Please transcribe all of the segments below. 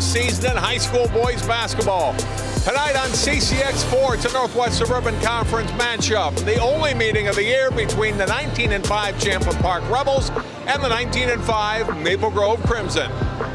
season in high school boys basketball. Tonight on CCX4, it's a Northwest Suburban Conference matchup. The only meeting of the year between the 19 and 5 Champlin Park Rebels and the 19 and 5 Maple Grove Crimson.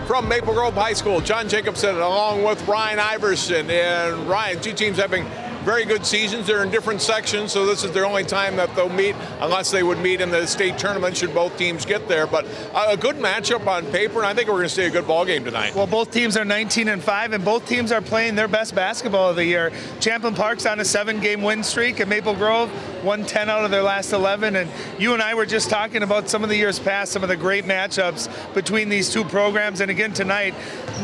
From Maple Grove High School, John Jacobson along with Ryan Iverson. And Ryan, two teams having very good seasons. They're in different sections, so this is their only time that they'll meet, unless they would meet in the state tournament should both teams get there. But a good matchup on paper, and I think we're going to see a good ball game tonight. Well, both teams are 19 and 5, and both teams are playing their best basketball of the year. Champlin Park's on a seven game win streak, and Maple Grove won 10 out of their last 11. And you and I were just talking about some of the years past, some of the great matchups between these two programs. And again, tonight,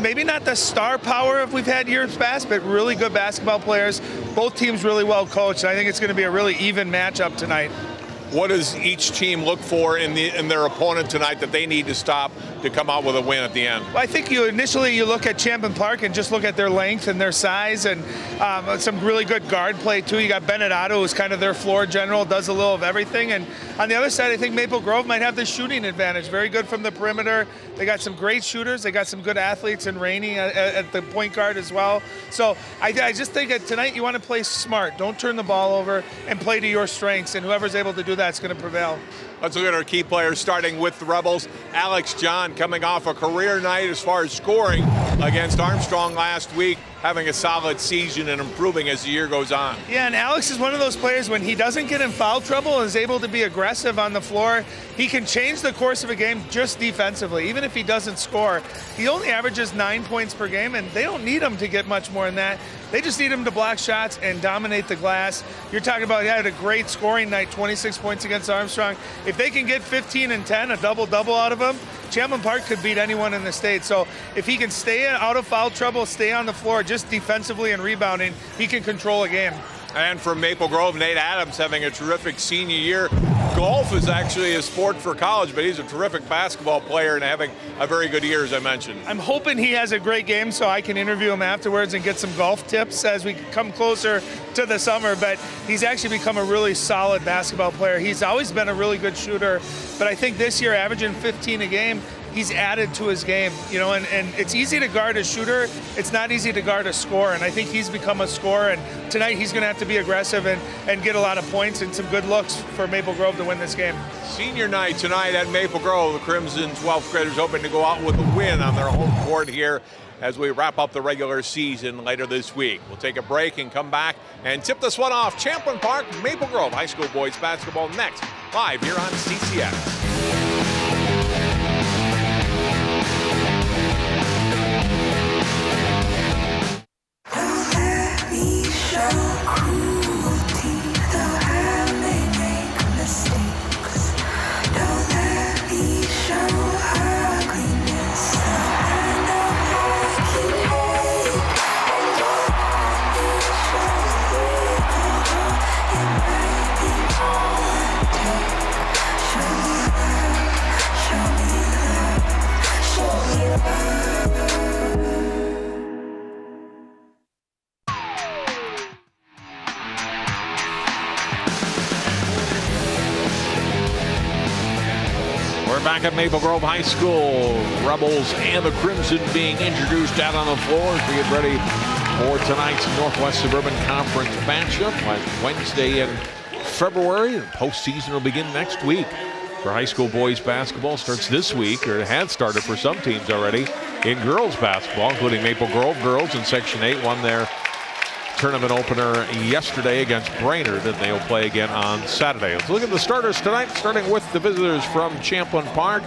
maybe not the star power if we've had years past, but really good basketball players. Both teams really well coached. I think it's going to be a really even matchup tonight what does each team look for in, the, in their opponent tonight that they need to stop to come out with a win at the end? Well, I think you initially you look at Champlin Park and just look at their length and their size and um, some really good guard play too. You got Bennett Otto, who's kind of their floor general, does a little of everything. And on the other side, I think Maple Grove might have the shooting advantage. Very good from the perimeter. They got some great shooters. They got some good athletes in Rainey at, at, the point guard as well. So I, I just think that tonight you want to play smart. Don't turn the ball over and play to your strengths. And whoever's able to do that's going to prevail. Let's look at our key players, starting with the Rebels. Alex John coming off a career night as far as scoring against Armstrong last week, having a solid season and improving as the year goes on. Yeah, and Alex is one of those players when he doesn't get in foul trouble and is able to be aggressive on the floor, he can change the course of a game just defensively. Even if he doesn't score, he only averages nine points per game, and they don't need him to get much more than that. They just need him to block shots and dominate the glass. You're talking about he had a great scoring night, 26 points against Armstrong. If they can get 15 and 10, a double double out of him, Champlin Park could beat anyone in the state. So if he can stay out of foul trouble, stay on the floor just defensively and rebounding, he can control a game. And from Maple Grove, Nate Adams having a terrific senior year. Golf is actually a sport for college, but he's a terrific basketball player and having a very good year, as I mentioned. I'm hoping he has a great game so I can interview him afterwards and get some golf tips as we come closer to the summer. But he's actually become a really solid basketball player. He's always been a really good shooter, but I think this year, averaging 15 a game, he's added to his game, you know, and, and it's easy to guard a shooter. It's not easy to guard a scorer, and I think he's become a scorer. And tonight he's going to have to be aggressive and, and get a lot of points and some good looks for Maple Grove to win this game. Senior night tonight at Maple Grove. The Crimson 12th graders hoping to go out with a win on their home court here as we wrap up the regular season later this week. We'll take a break and come back and tip this one off. Champlin Park, Maple Grove High School boys basketball next, live here on CCX. Maple Grove High School. Rebels and the Crimson being introduced out on the floor as we get ready for tonight's Northwest Suburban Conference matchup like Wednesday in February. The postseason will begin next week for high school boys basketball. Starts this week, or has started for some teams already, in girls basketball, including Maple Grove girls in Section 8 won their tournament opener yesterday against Brainerd, and they'll play again on Saturday. Let's look at the starters tonight, starting with the visitors from Champlin Park.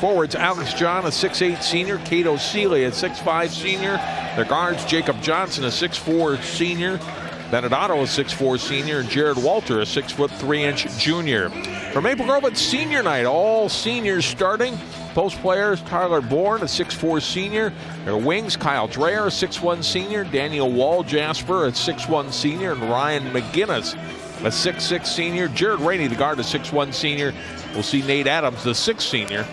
Forwards, Alex John, a 6'8 senior. Cato Seeley, a 6'5 senior. Their guards, Jacob Johnson, a 6'4 senior. Bennett Otto, a 6'4 senior. And Jared Walter, a 6'3 inch junior. For Maple Grove, it's senior night. All seniors starting. Post players, Tyler Bourne, a 6'4 senior. Their wings, Kyle Dreyer, a 6'1 senior. Daniel Wall Jasper, a 6'1 senior. And Ryan McGinnis, a 6'6 senior. Jared Rainey, the guard, a 6'1 senior. We'll see Nate Adams, the 6th senior,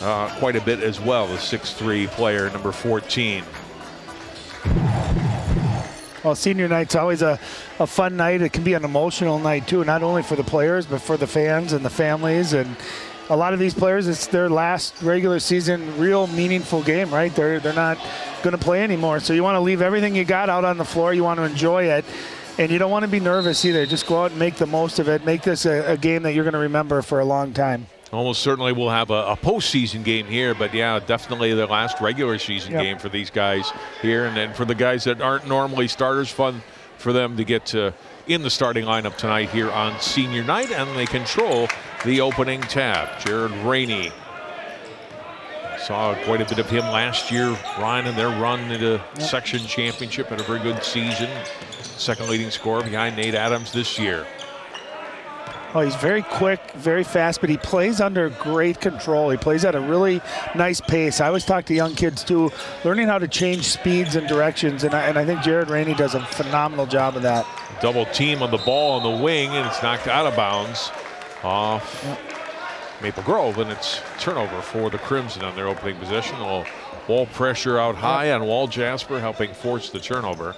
uh, quite a bit as well, the 6'3 player, number 14. Well, senior night's always a, a fun night. It can be an emotional night, too, not only for the players, but for the fans and the families. And a lot of these players, it's their last regular season real meaningful game, right? They're, they're not going to play anymore. So you want to leave everything you got out on the floor. You want to enjoy it. And you don't want to be nervous either. Just go out and make the most of it. Make this a, a game that you're going to remember for a long time. Almost certainly we'll have a, a postseason game here, but yeah, definitely the last regular season yep. game for these guys here. And then for the guys that aren't normally starters, fun for them to get to in the starting lineup tonight here on senior night, and they control the opening tab. Jared Rainey. Saw quite a bit of him last year, Ryan, in their run into yep. section championship. Had a very good season. Second leading scorer behind Nate Adams this year. Oh, he's very quick, very fast, but he plays under great control. He plays at a really nice pace. I always talk to young kids too, learning how to change speeds and directions, and I, and I think Jared Rainey does a phenomenal job of that. Double team on the ball on the wing, and it's knocked out of bounds off yep. Maple Grove, and it's turnover for the Crimson on their opening possession. All ball pressure out high yep. on Wall Jasper, helping force the turnover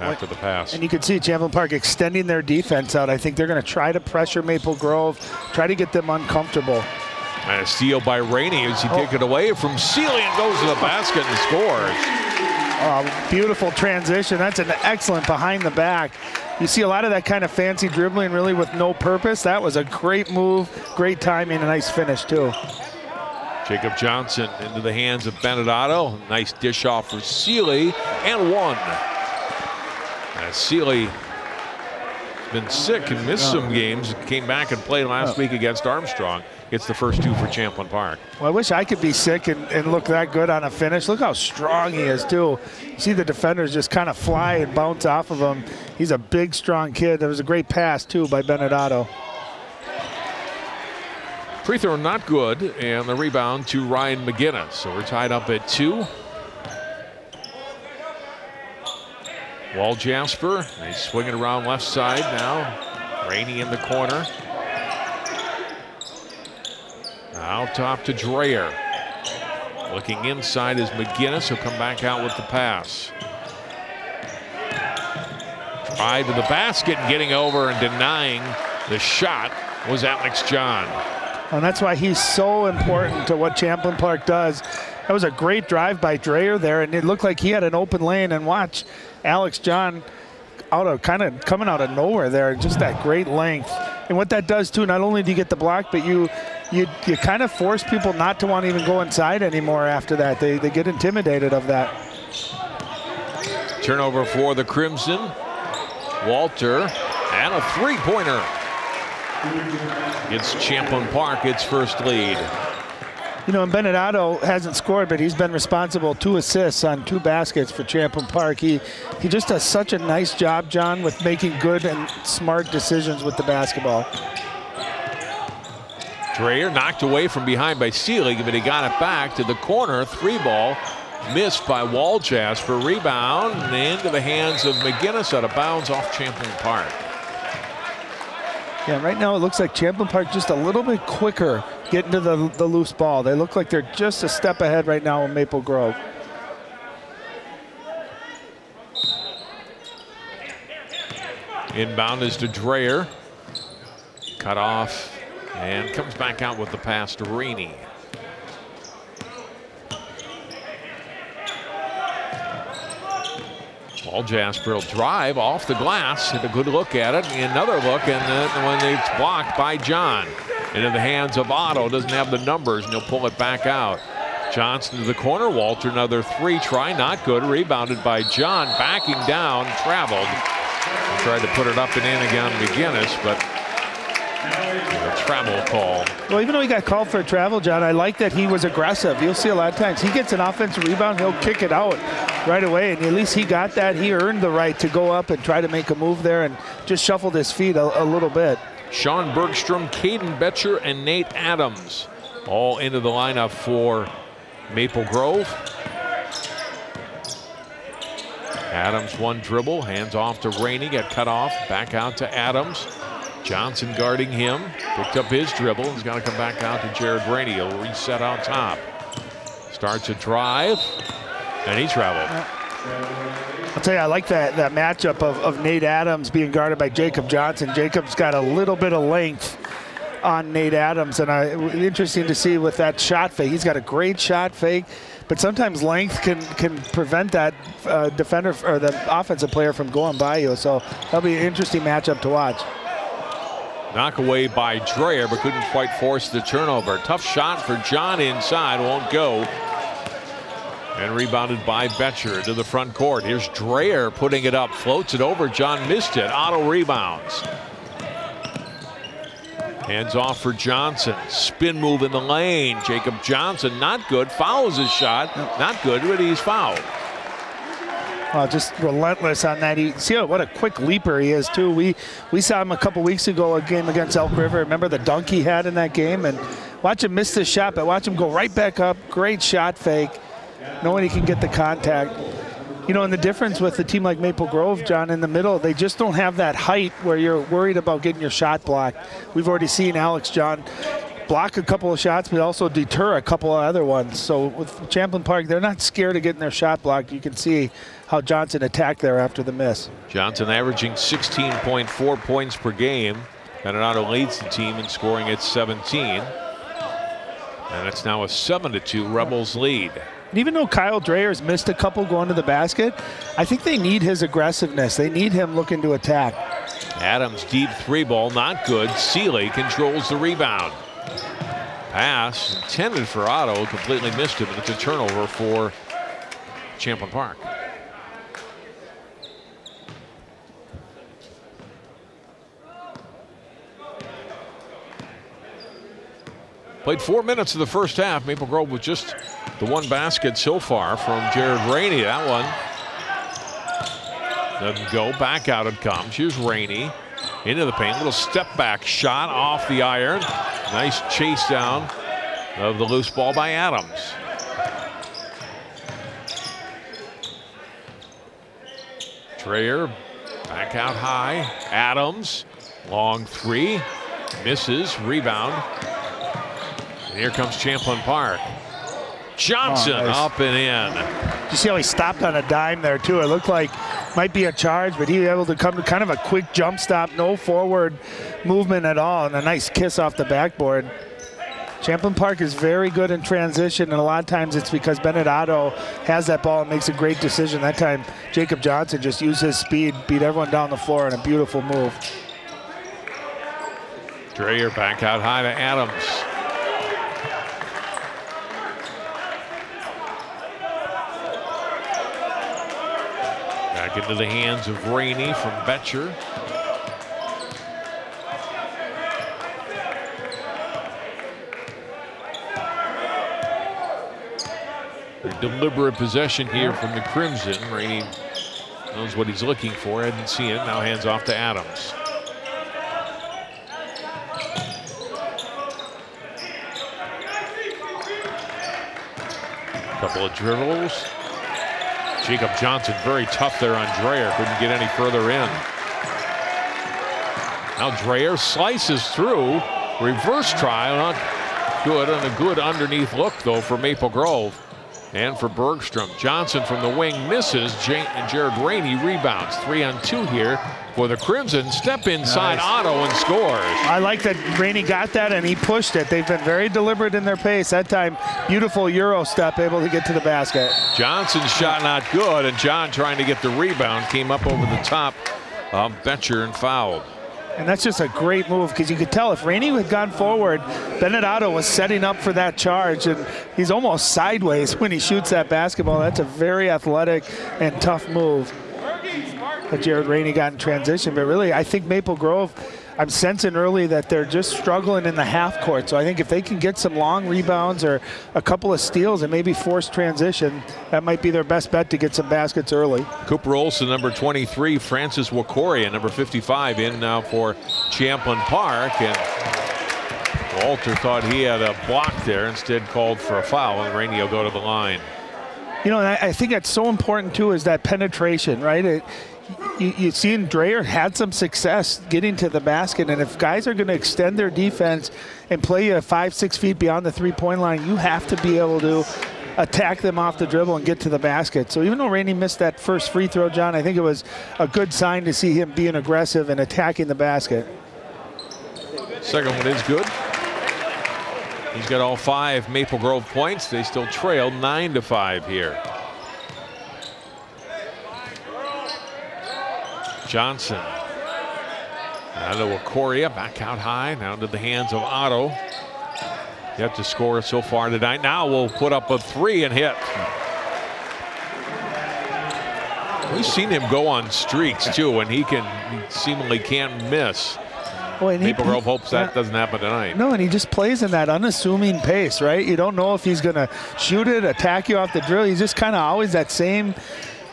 after the pass. And you can see Champlin Park extending their defense out. I think they're going to try to pressure Maple Grove, try to get them uncomfortable. And a steal by Rainey as he oh. take it away from Seeley and goes to the basket and scores. Oh, beautiful transition. That's an excellent behind the back. You see a lot of that kind of fancy dribbling really with no purpose. That was a great move, great timing, a nice finish too. Jacob Johnson into the hands of Bennett Otto. Nice dish off for Seeley and one. As Seeley been sick and missed some games. Came back and played last week against Armstrong. Gets the first two for Champlin Park. Well, I wish I could be sick and, and look that good on a finish. Look how strong he is, too. You see the defenders just kind of fly and bounce off of him. He's a big, strong kid. That was a great pass, too, by Bennett Otto. Free throw not good, and the rebound to Ryan McGinnis. So we're tied up at two. Wall Jasper, he's swinging around left side now. Rainey in the corner. Out top to Dreyer. Looking inside is McGinnis. who'll come back out with the pass. Drive to the basket and getting over and denying the shot was Alex John. And that's why he's so important to what Champlin Park does. That was a great drive by Dreyer there, and it looked like he had an open lane. And watch, Alex John out of kind of coming out of nowhere there, just that great length. And what that does too, not only do you get the block, but you you you kind of force people not to want to even go inside anymore after that. They they get intimidated of that. Turnover for the Crimson. Walter and a three-pointer. It's Champlin Park its first lead you know, and Bennett Otto hasn't scored, but he's been responsible two assists on two baskets for Champlin Park. He he just does such a nice job, John, with making good and smart decisions with the basketball. Dreyer knocked away from behind by Seeley, but he got it back to the corner. Three ball missed by Wall for Rebound and into the hands of McGinnis out of bounds off Champlin Park. Yeah, right now it looks like Champlin Park just a little bit quicker getting to the, the loose ball. They look like they're just a step ahead right now in Maple Grove. Inbound is to Dreyer. Cut off and comes back out with the pass to Rainey. Wall Jasper will drive off the glass. Had a good look at it. Another look, and then when it's blocked by John. Into the hands of Otto. Doesn't have the numbers, and he'll pull it back out. Johnson to the corner. Walter another three try. Not good. Rebounded by John. Backing down. Traveled. Tried to put it up and in again McGinnis, but a travel call. Well, even though he got called for a travel, John, I like that he was aggressive. You'll see a lot of times he gets an offensive rebound, he'll kick it out right away, and at least he got that. He earned the right to go up and try to make a move there and just shuffled his feet a, a little bit. Sean Bergstrom, Caden Betcher, and Nate Adams all into the lineup for Maple Grove. Adams one dribble, hands off to Rainey, got cut off, back out to Adams. Johnson guarding him, picked up his dribble, he's got to come back out to Jared Rainey. He'll reset on top. Starts a drive, and he traveled. I'll tell you, I like that, that matchup of, of Nate Adams being guarded by Jacob Johnson. Jacob's got a little bit of length on Nate Adams. And I, interesting to see with that shot fake. He's got a great shot fake, but sometimes length can can prevent that uh, defender or the offensive player from going by you. So that'll be an interesting matchup to watch. Knock away by Dreyer, but couldn't quite force the turnover. Tough shot for John inside, won't go. And rebounded by Betcher to the front court. Here's Dreyer putting it up, floats it over. John missed it. Otto rebounds. Hands off for Johnson. Spin move in the lane. Jacob Johnson, not good. Fouls his shot. Not good, but he's fouled. Uh, just relentless on that. He, see what a quick leaper he is too. We we saw him a couple weeks ago, a game against Elk River. Remember the dunk he had in that game, and watch him miss this shot, but watch him go right back up. Great shot fake, he can get the contact. You know, and the difference with a team like Maple Grove, John, in the middle, they just don't have that height where you're worried about getting your shot blocked. We've already seen Alex John block a couple of shots, but also deter a couple of other ones. So with Champlin Park, they're not scared of getting their shot blocked. You can see how Johnson attacked there after the miss. Johnson averaging 16.4 points per game. Coronado leads the team in scoring at 17. And it's now a 7 2 Rebels lead. And even though Kyle Dreyer's missed a couple going to the basket, I think they need his aggressiveness. They need him looking to attack. Adams deep three ball, not good. Seeley controls the rebound. Pass intended for Otto, completely missed and it's a turnover for Champlin Park. Played four minutes of the first half. Maple Grove with just the one basket so far from Jared Rainey. That one doesn't go. Back out it comes. Here's Rainey into the paint. Little step back shot off the iron. Nice chase down of the loose ball by Adams. Dreyer back out high. Adams, long three, misses, rebound. And here comes Champlin Park. Johnson oh, nice. up and in. You see how he stopped on a dime there too. It looked like might be a charge, but he was able to come to kind of a quick jump stop, no forward movement at all, and a nice kiss off the backboard. Champlin Park is very good in transition, and a lot of times it's because Bennett Otto has that ball and makes a great decision. That time, Jacob Johnson just used his speed, beat everyone down the floor in a beautiful move. Dreyer back out high to Adams. Into the hands of Rainey from Betcher. deliberate possession here from the Crimson. Rainey knows what he's looking for. I didn't see it. Now hands off to Adams. Couple of dribbles. Jacob Johnson very tough there on Dreyer. Couldn't get any further in. Now Dreyer slices through. Reverse try, not good, and a good underneath look though for Maple Grove. And for Bergstrom, Johnson from the wing misses. and Jared Rainey rebounds. Three on two here for the Crimson. Step inside nice. Otto and scores. I like that Rainey got that and he pushed it. They've been very deliberate in their pace. That time, beautiful Euro step, able to get to the basket. Johnson's shot not good, and John trying to get the rebound came up over the top of Betcher and fouled. And that's just a great move because you could tell if Rainey had gone forward, Bennett Otto was setting up for that charge, and he's almost sideways when he shoots that basketball. That's a very athletic and tough move that Jared Rainey got in transition. But really, I think Maple Grove I'm sensing early that they're just struggling in the half court. So I think if they can get some long rebounds or a couple of steals and maybe force transition, that might be their best bet to get some baskets early. Cooper Olson, number 23, Francis Wakoria, number 55, in now for Champlin Park. And Walter thought he had a block there, instead called for a foul, and Rainey will go to the line. You know, I, I think that's so important too is that penetration, right? It, you, you seen Dreyer had some success getting to the basket, and if guys are going to extend their defense and play you five, six feet beyond the three-point line, you have to be able to attack them off the dribble and get to the basket. So even though Rainey missed that first free throw, John, I think it was a good sign to see him being aggressive and attacking the basket. Second one is good. He's got all five Maple Grove points. They still trail nine to five here. Johnson. Now to Wakoria, back out high, now to the hands of Otto. Yet to score so far tonight. Now we'll put up a three and hit. We've seen him go on streaks too, and he can he seemingly can't miss. Boy, Maple Grove hopes that doesn't happen tonight. No, and he just plays in that unassuming pace, right? You don't know if he's going to shoot it, attack you off the drill. He's just kind of always that same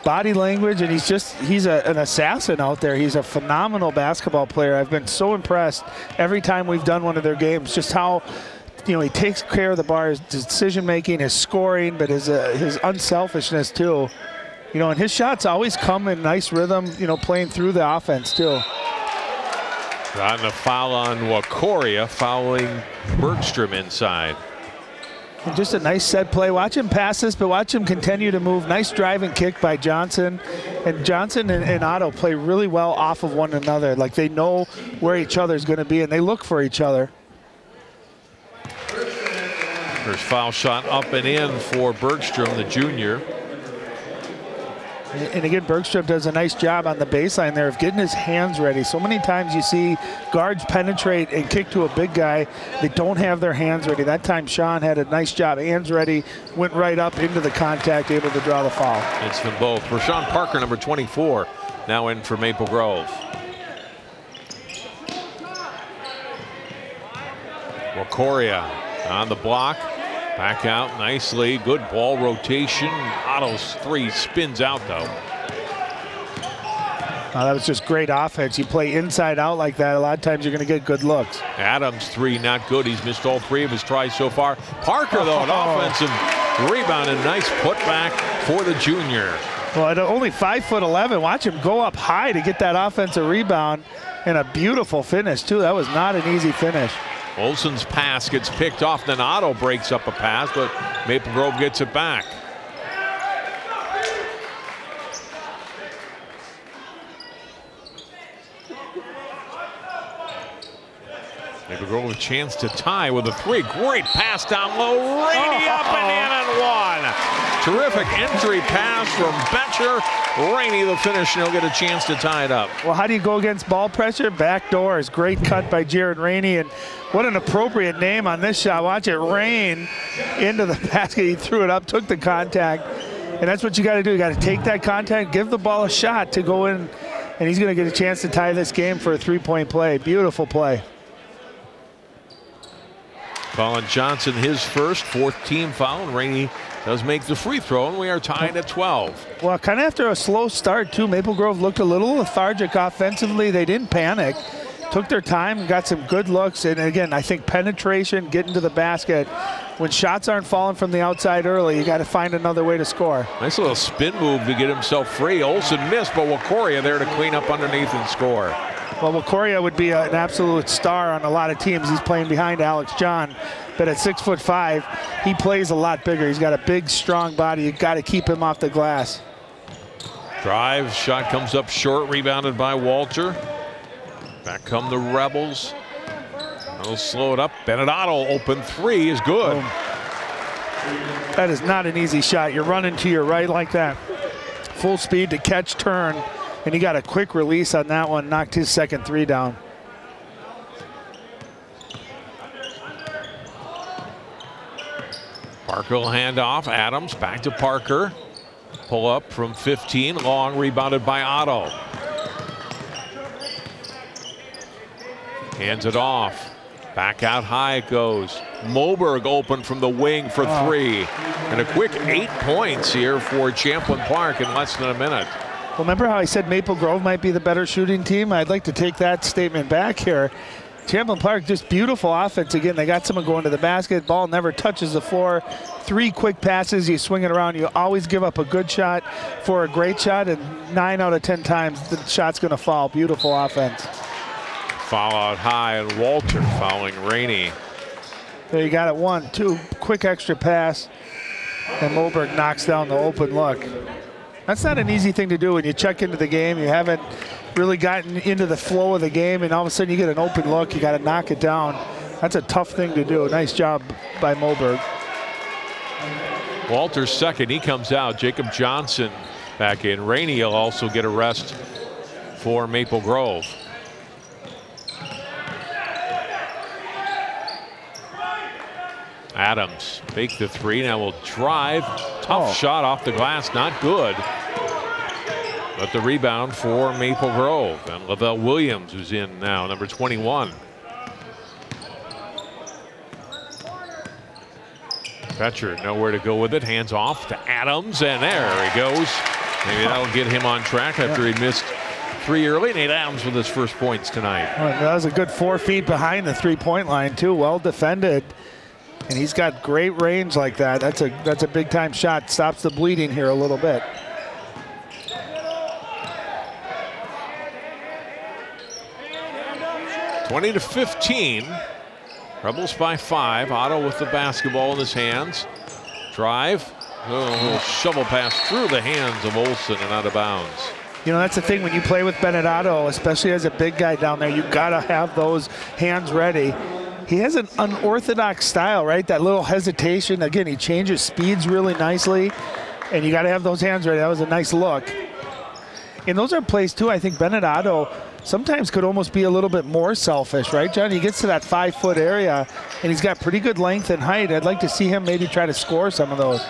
body language, and he's just he's a, an assassin out there. He's a phenomenal basketball player. I've been so impressed every time we've done one of their games, just how you know he takes care of the bar, his decision making, his scoring, but his uh, his unselfishness too. You know, and his shots always come in nice rhythm. You know, playing through the offense too. Gotten a foul on Wakoria, fouling Bergstrom inside. And just a nice set play. Watch him pass this, but watch him continue to move. Nice drive and kick by Johnson. And Johnson and, and Otto play really well off of one another. Like they know where each other is going to be, and they look for each other. First foul shot up and in for Bergstrom, the junior. And again, Bergstrom does a nice job on the baseline there of getting his hands ready. So many times you see guards penetrate and kick to a big guy. They don't have their hands ready. That time Sean had a nice job, hands ready, went right up into the contact, able to draw the foul. It's them both. Rashawn Parker, number 24, now in for Maple Grove. Wakoria on the block. Back out nicely. Good ball rotation. Otto's three spins out though. That was just great offense. You play inside out like that, a lot of times you're going to get good looks. Adams three not good. He's missed all three of his tries so far. Parker though an Oh. offensive rebound and nice putback for the junior. Well, at only five foot 11, watch him go up high to get that offensive rebound and a beautiful finish too. That was not an easy finish. Olson's pass gets picked off. Then Otto breaks up a pass, but Maple Grove gets it back. Maple Grove with a chance to tie with a three. Great pass down low. Rainey oh. up and in and one. Terrific entry pass from Betcher. Rainey the finish, and he'll get a chance to tie it up. Well, how do you go against ball pressure? Back doors. Great cut by Jared Rainey. And what an appropriate name on this shot. Watch it rain into the basket. He threw it up, took the contact. And that's what you got to do. You got to take that contact, give the ball a shot to go in. And he's going to get a chance to tie this game for a three point play. Beautiful play. Colin Johnson, his first, fourth team foul. And Rainey does make the free throw, and we are tied at 12. Well, kind of after a slow start, too, Maple Grove looked a little lethargic offensively. They didn't panic, took their time, got some good looks. And again, I think penetration, getting to the basket. When shots aren't falling from the outside early, you got to find another way to score. Nice little spin move to get himself free. Olson missed, but Wakoria there to clean up underneath and score. Well, Wakoria would be an absolute star on a lot of teams. He's playing behind Alex John, but at six foot five, he plays a lot bigger. He's got a big, strong body. You've got to keep him off the glass. Drive, shot comes up short, rebounded by Walter. Back come the Rebels. They'll slow it up. Bennett Otto open three is good. That is not an easy shot. You're running to your right like that. Full speed to catch, turn, and he got a quick release on that one, knocked his second three down. Parker will hand off. Adams back to Parker. Pull up from 15. Long rebounded by Otto. Hands it off. Back out high it goes. Moberg open from the wing for oh. three. And a quick eight points here for Champlin Park in less than a minute. Well, remember how I said Maple Grove might be the better shooting team? I'd like to take that statement back here. Champlin Park, just beautiful offense. Again, they got someone going to the basket. Ball never touches the floor. Three quick passes, you swing it around. You always give up a good shot for a great shot, and nine out of 10 times the shot's going to fall. Beautiful offense. Foul out high and Walter fouling Rainey. There you got it. One, two, quick extra pass, and Moberg knocks down the open look. That's not an easy thing to do when you check into the game. You haven't really gotten into the flow of the game, and all of a sudden you get an open look, you got to knock it down. That's a tough thing to do. Nice job by Moberg. Walters second. He comes out. Jacob Johnson back in. Rainey will also get a rest for Maple Grove. Adams fake the three. Now will drive. Tough Oh. shot off the glass. Not good. But the rebound for Maple Grove. And Lavelle Williams who's in now, number 21. Betcher nowhere to go with it. Hands off to Adams, and there he goes. Maybe that'll get him on track after he missed three early. Nate Adams with his first points tonight. Well, that was a good four feet behind the three-point line too. Well defended, and he's got great range like that. That's a that's a big time shot. Stops the bleeding here a little bit. Twenty to 15. Rebels by five. Otto with the basketball in his hands. Drive. Oh, a little shovel pass through the hands of Olson and out of bounds. You know, that's the thing when you play with Bennett Otto, especially as a big guy down there, you got to have those hands ready. He has an unorthodox style, right? That little hesitation. Again, he changes speeds really nicely, and you got to have those hands ready. That was a nice look. And those are plays, too. I think Bennett Otto sometimes could almost be a little bit more selfish, right, John? He gets to that five foot area, and he's got pretty good length and height. I'd like to see him maybe try to score some of those.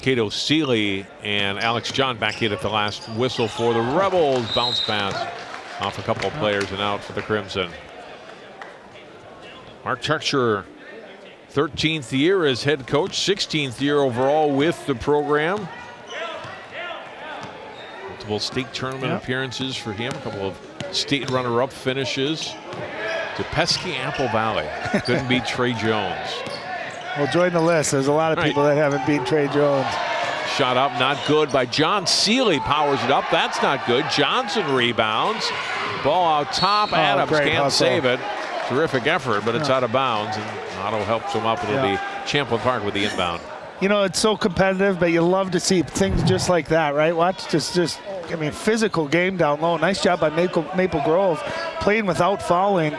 Cato Seeley and Alex John back in at the last whistle for the Rebels. Bounce pass off a couple of players and out for the Crimson. Mark Chuckcher, 13th year as head coach, 16th year overall with the program. Multiple state tournament Yep. appearances for him, a couple of state runner-up finishes. To pesky Apple Valley. Couldn't beat Trey Jones. Well, join the list. There's a lot of Right. people that haven't beat Trey Jones. Shot up, not good by John Seeley. Powers it up. That's not good. Johnson rebounds. Ball out top. Oh, Adams can't hustle. save it. Terrific effort, but it's out of bounds. And Otto helps him up. It'll Yeah. be Champlin Park with the inbound. You know, it's so competitive, but you love to see things just like that, right? Watch just, just, I mean, physical game down low. Nice job by Maple, Maple Grove, playing without fouling.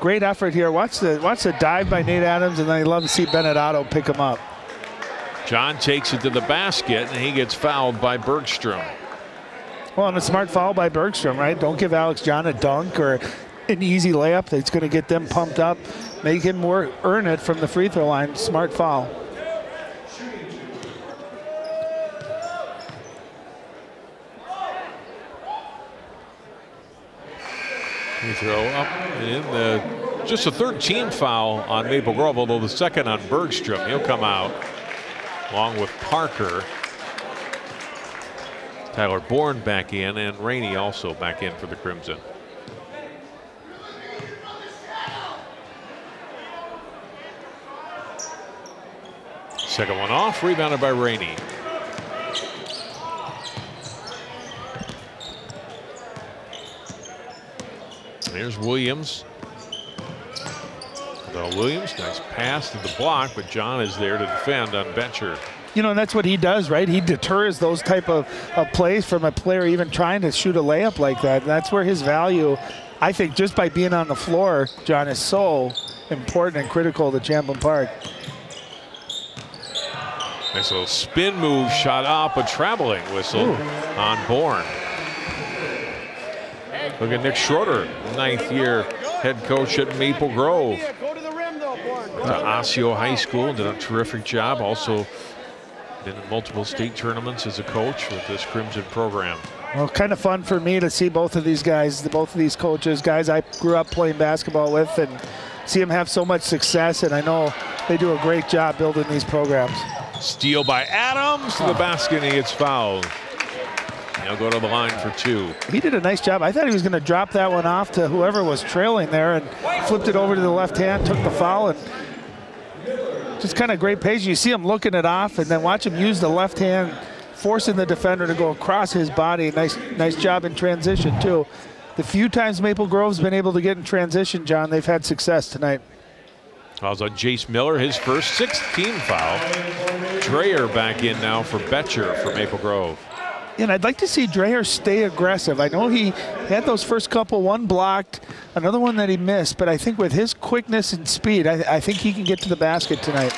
Great effort here. Watch the, watch the dive by Nate Adams, and then I love to see Bennett Otto pick him up. John takes it to the basket, and he gets fouled by Bergstrom. Well, and a smart foul by Bergstrom, right? Don't give Alex John a dunk or an easy layup that's going to get them pumped up. Make him more earn it from the free throw line. Smart foul. Free throw up in the just a 13 foul on Maple Grove, although the second on Bergstrom. He'll come out along with Parker. Tyler Bourne back in, and Rainey also back in for the Crimson. Second one off, rebounded by Rainey. There's Williams. Well, Williams, nice pass to the block, but John is there to defend on Betcher. You know, and that's what he does, right? He deters those type of, of plays from a player even trying to shoot a layup like that. That's where his value, I think, just by being on the floor, John, is so important and critical to Champlin Park. Nice little spin move, shot up, a traveling whistle Ooh. on Bourne. Look at Nick Schroeder, ninth year head coach at Maple Grove. Go to the rim though, Bourne. Uh, to Osseo High School. Did a terrific job. Also been in multiple state tournaments as a coach with this Crimson program. Well, kind of fun for me to see both of these guys, both of these coaches, guys I grew up playing basketball with, and see them have so much success. And I know they do a great job building these programs. Steal by Adams to the oh. basket, and he gets fouled. He'll go to the line for two. He did a nice job. I thought he was going to drop that one off to whoever was trailing there and flipped it over to the left hand, took the foul, and just kind of great pace. You see him looking it off, and then watch him use the left hand, forcing the defender to go across his body. Nice, nice job in transition too. The few times Maple Grove's been able to get in transition, John, they've had success tonight. Fouls on Jace Miller, his first 16 foul. Dreyer back in now for Betcher for Maple Grove. And I'd like to see Dreyer stay aggressive. I know he had those first couple, one blocked, another one that he missed, but I think with his quickness and speed, I, I think he can get to the basket tonight.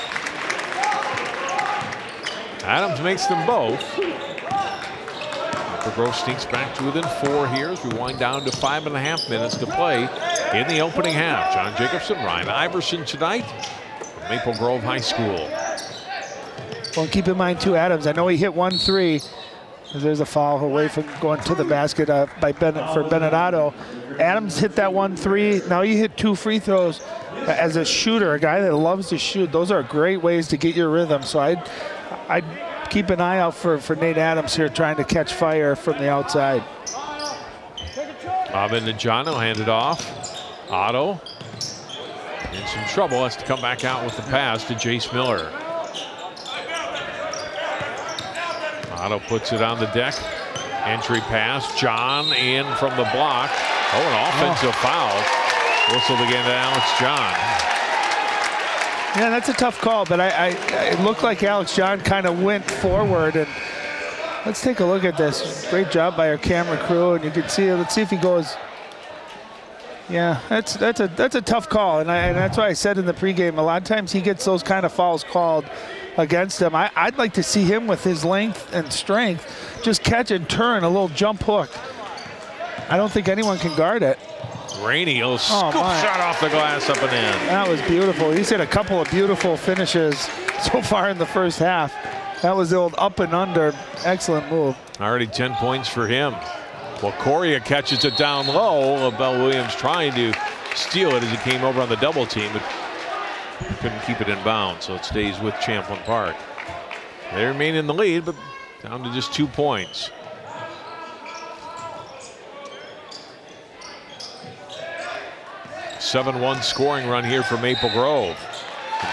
Adams makes them both. Maple Grove sneaks back to within four here as we wind down to five and a half minutes to play in the opening half. John Jacobson, Ryan Iverson tonight from Maple Grove High School. Well, keep in mind too, Adams. I know he hit one three. There's a foul away from going to the basket uh, by Bennett for Bennett Otto. Adams hit that one three. Now you hit two free throws as a shooter, a guy that loves to shoot. Those are great ways to get your rhythm. So I'd, I'd keep an eye out for, for Nate Adams here trying to catch fire from the outside. Bob and Najano handed off. Otto in some trouble. Has to come back out with the pass to Jace Miller. Otto puts it on the deck. Entry pass. John in from the block. Oh, an offensive oh. foul. Whistled again to Alex John. Yeah, that's a tough call, but I, I it looked like Alex John kind of went forward and let's take a look at this. Great job by our camera crew, and you can see. Let's see if he goes. Yeah, that's that's a that's a tough call, and, I, and that's why I said in the pregame. A lot of times he gets those kind of fouls called against him. I, would like to see him with his length and strength just catch and turn a little jump hook. I don't think anyone can guard it. Rainey, a oh, scoop oh shot off the glass up and in. That was beautiful. He's hit a couple of beautiful finishes so far in the first half. That was the old up and under. Excellent move. Already 10 points for him. Wakoria catches it down low. Bell Williams trying to steal it as he came over on the double team, but couldn't keep it in bounds, so it stays with Champlin Park. They remain in the lead, but down to just two points. Seven-one scoring run here for Maple Grove.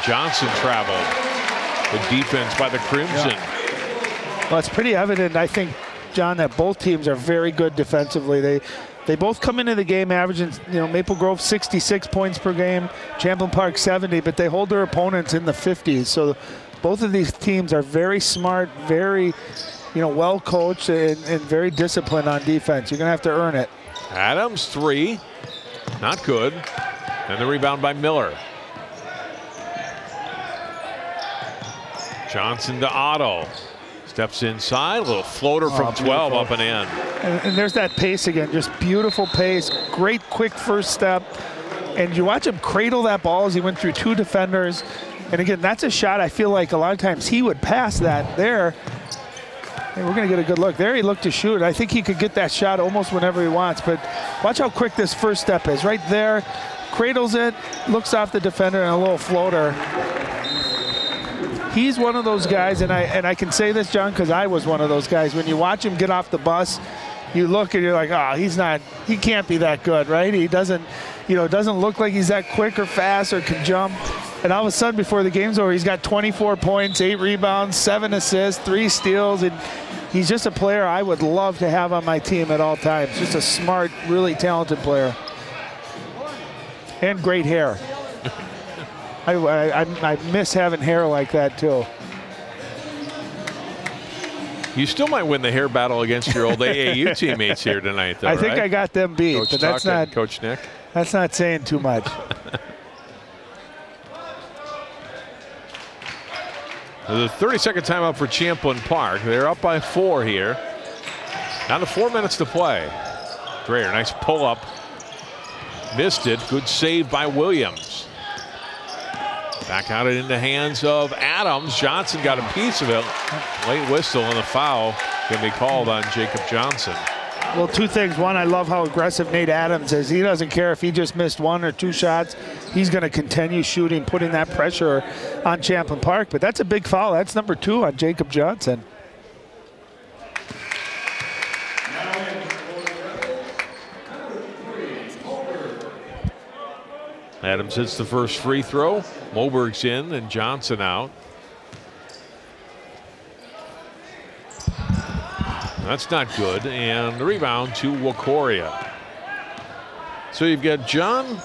Johnson traveled. The defense by the Crimson. Yeah. Well, it's pretty evident, I think, John, that both teams are very good defensively. They they both come into the game averaging, you know, Maple Grove 66 points per game, Champlin Park 70, but they hold their opponents in the 50s. So both of these teams are very smart, very, you know, well coached and, and very disciplined on defense. You're going to have to earn it. Adams three, not good. And the rebound by Miller. Johnson to Otto. Steps inside, a little floater from oh, 12 up and in. And, and, there's that pace again, just beautiful pace, great quick first step. And you watch him cradle that ball as he went through two defenders. And again, that's a shot I feel like a lot of times he would pass that there. And we're going to get a good look. There he looked to shoot. I think he could get that shot almost whenever he wants. But watch how quick this first step is. Right there, cradles it, looks off the defender, and a little floater he's one of those guys, and I and I can say this, John, because I was one of those guys. When you watch him get off the bus, you look and you're like, oh, he's not, he can't be that good, right? He doesn't, you know, doesn't look like he's that quick or fast or can jump. And all of a sudden, before the game's over, he's got 24 points, eight rebounds, seven assists, three steals, and he's just a player I would love to have on my team at all times. Just a smart, really talented player. And great hair. I, I, I miss having hair like that too. You still might win the hair battle against your old AAU teammates here tonight, though. I think right? I got them beat, Coach but that's Tuck not Coach Nick. That's not saying too much. the 30-second timeout for Champlin Park. They're up by four here. Down to four minutes to play. Dreyer, nice pull up. Missed it. Good save by Williams. Back out it into hands of Adams. Johnson got a piece of it. Late whistle and a foul can be called on Jacob Johnson. Well, two things. One, I love how aggressive Nate Adams is. He doesn't care if he just missed one or two shots. He's going to continue shooting, putting that pressure on Champlin Park. But that's a big foul. That's number two on Jacob Johnson. Adams hits the first free throw. Moberg's in and Johnson out. That's not good. And the rebound to Wakoria. So you've got John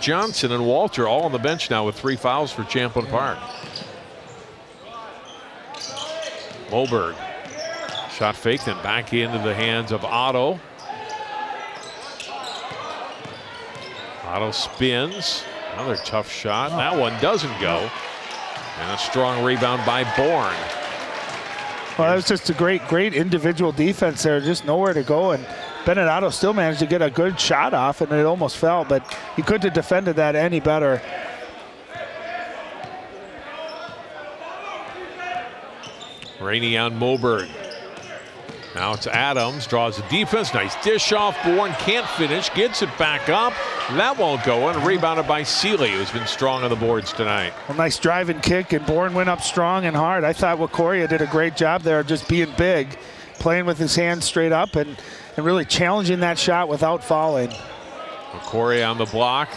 Johnson and Walter all on the bench now with three fouls for Champlin Park. Moberg Shot fake, then back into the hands of Otto. Otto spins. Another tough shot. That one doesn't go. And a strong rebound by Bourne. Well, that was just a great, great individual defense there. Just nowhere to go. And Bennett Otto still managed to get a good shot off, and it almost fell, but he couldn't have defended that any better. Rainey on Moberg. Now it's Adams, draws the defense, nice dish off. Bourne can't finish, gets it back up. That won't go, and rebounded by Seeley, who's been strong on the boards tonight. Well, nice drive and kick, and Bourne went up strong and hard. I thought Wakoria did a great job there, just being big, playing with his hands straight up, and, and really challenging that shot without falling. Wakoria on the block,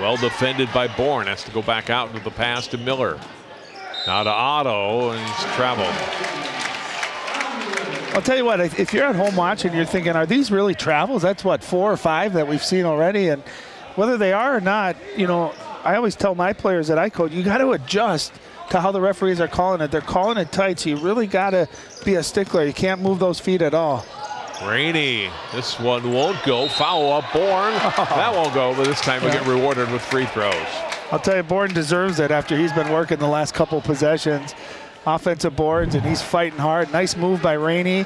well defended by Bourne. Has to go back out into the pass to Miller. Now to Otto, and he's traveled. I'll tell you what, if you're at home watching, you're thinking, are these really travels? That's what, four or five that we've seen already. And whether they are or not, you know, I always tell my players that I coach, you got to adjust to how the referees are calling it. They're calling it tight, so you really got to be a stickler. You can't move those feet at all. Rainey, this one won't go. Foul up, Bourne. That won't go, but this time we get rewarded with free throws. I'll tell you, Bourne deserves it after he's been working the last couple possessions offensive boards, and he's fighting hard. Nice move by Rainey.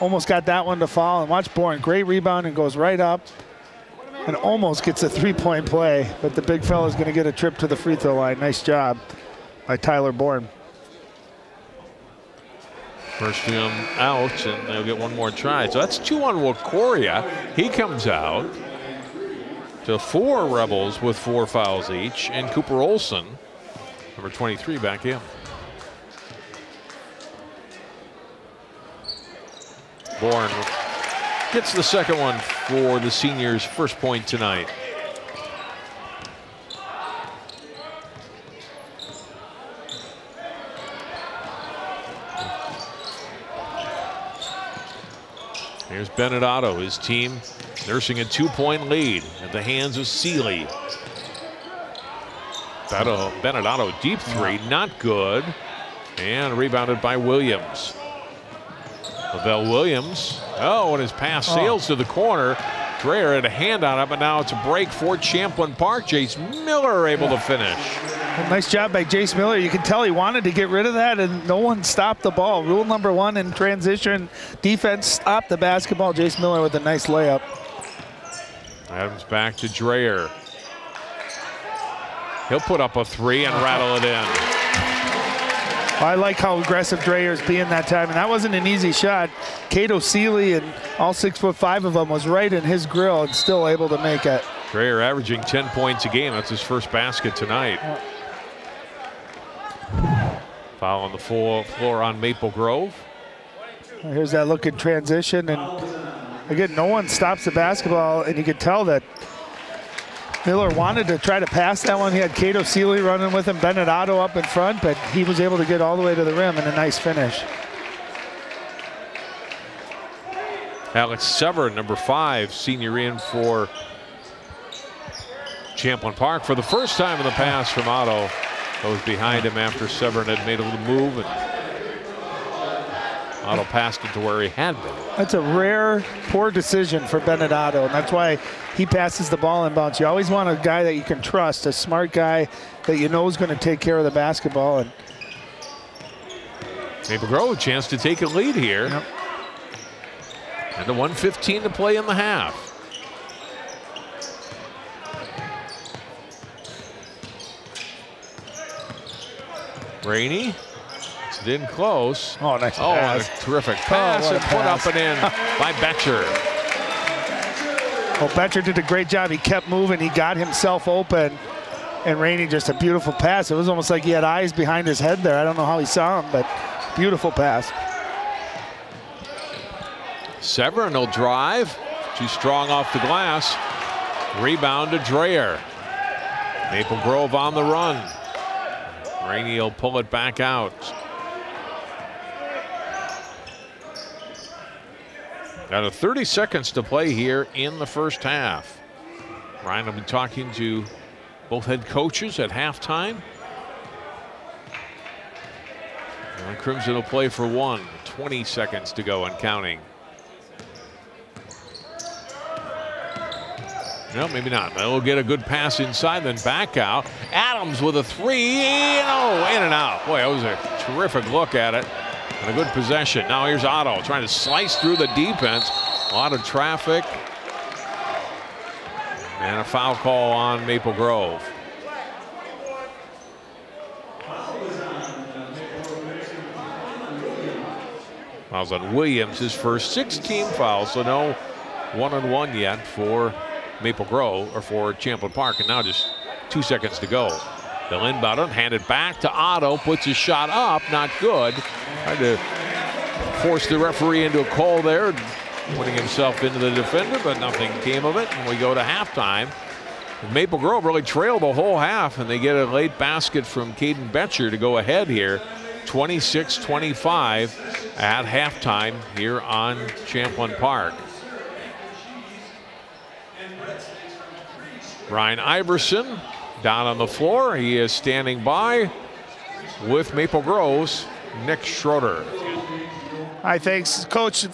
Almost got that one to fall. And watch Bourne, great rebound and goes right up and almost gets a three-point play. But the big fella's going to get a trip to the free throw line. Nice job by Tyler Bourne. First him out, and they'll get one more try. So that's two on Wakoria. He comes out to four Rebels with four fouls each, and Cooper Olson, number 23, back in. Bourne gets the second one for the seniors' first point tonight. Here's Bennett Otto, his team nursing a two-point lead at the hands of Seeley. Bennett Otto, deep three, not good. And rebounded by Williams. Lavelle Williams. Oh, and his pass oh. sails oh. to the corner. Dreyer had a hand on it, but now it's a break for Champlin Park. Jace Miller able to finish. Well, nice job by Jace Miller. You can tell he wanted to get rid of that, and no one stopped the ball. Rule number one in transition defense, stop the basketball. Jace Miller with a nice layup. Adams back to Dreyer. He'll put up a three and rattle it in. I like how aggressive Dreyer's being that time, and that wasn't an easy shot. Cato Seeley and all six foot five of them was right in his grill and still able to make it. Dreyer averaging 10 points a game. That's his first basket tonight. Foul on the floor, floor on Maple Grove. Here's that look in transition, and again, no one stops the basketball, and you can tell that Miller wanted to try to pass that one. He had Cato Seeley running with him, Bennett Otto up in front, but he was able to get all the way to the rim and a nice finish. Alex Sever, number five, senior in for Champlin Park for the first time in the pass from Otto. Goes behind him after Severn had made a little move and Otto passed it to where he had been. That's a rare, poor decision for Bennett Otto, and that's why he passes the ball in bounds. You always want a guy that you can trust, a smart guy that you know is going to take care of the basketball. And Maple Grove, a chance to take a lead here. Yep. And the 115 to play in the half. Rainey it's in close. Oh, nice oh, pass. terrific oh, pass oh, and put up and in by Betcher. Well, Betcher did a great job. He kept moving. He got himself open. And Rainey just a beautiful pass. It was almost like he had eyes behind his head there. I don't know how he saw him, but beautiful pass. Severn will drive. Too strong off the glass. Rebound to Dreyer. Maple Grove on the run. Rainey will pull it back out. A 30 seconds to play here in the first half. Ryan will be talking to both head coaches at halftime. And Crimson will play for one. 20 seconds to go and counting. No, maybe not. They'll get a good pass inside, then back out. Adams with a three. and Oh, in and out. Boy, that was a terrific look at it. And a good possession. Now here's Otto trying to slice through the defense. A lot of traffic. And a foul call on Maple Grove. Fouls on Williams, his first 16 fouls, so no one on one yet for Maple Grove or for Champlin Park. And now just two seconds to go. They'll inbound it, hand it back to Otto, puts his shot up, not good. Tried to force the referee into a call there, putting himself into the defender, but nothing came of it. And we go to halftime. Maple Grove really trailed the whole half, and they get a late basket from Caden Betcher to go ahead here. 26 25 at halftime here on Champlin Park. Ryan Iverson down on the floor. He is standing by with Maple Grove's Nick Schroeder. Hi, thanks, Coach.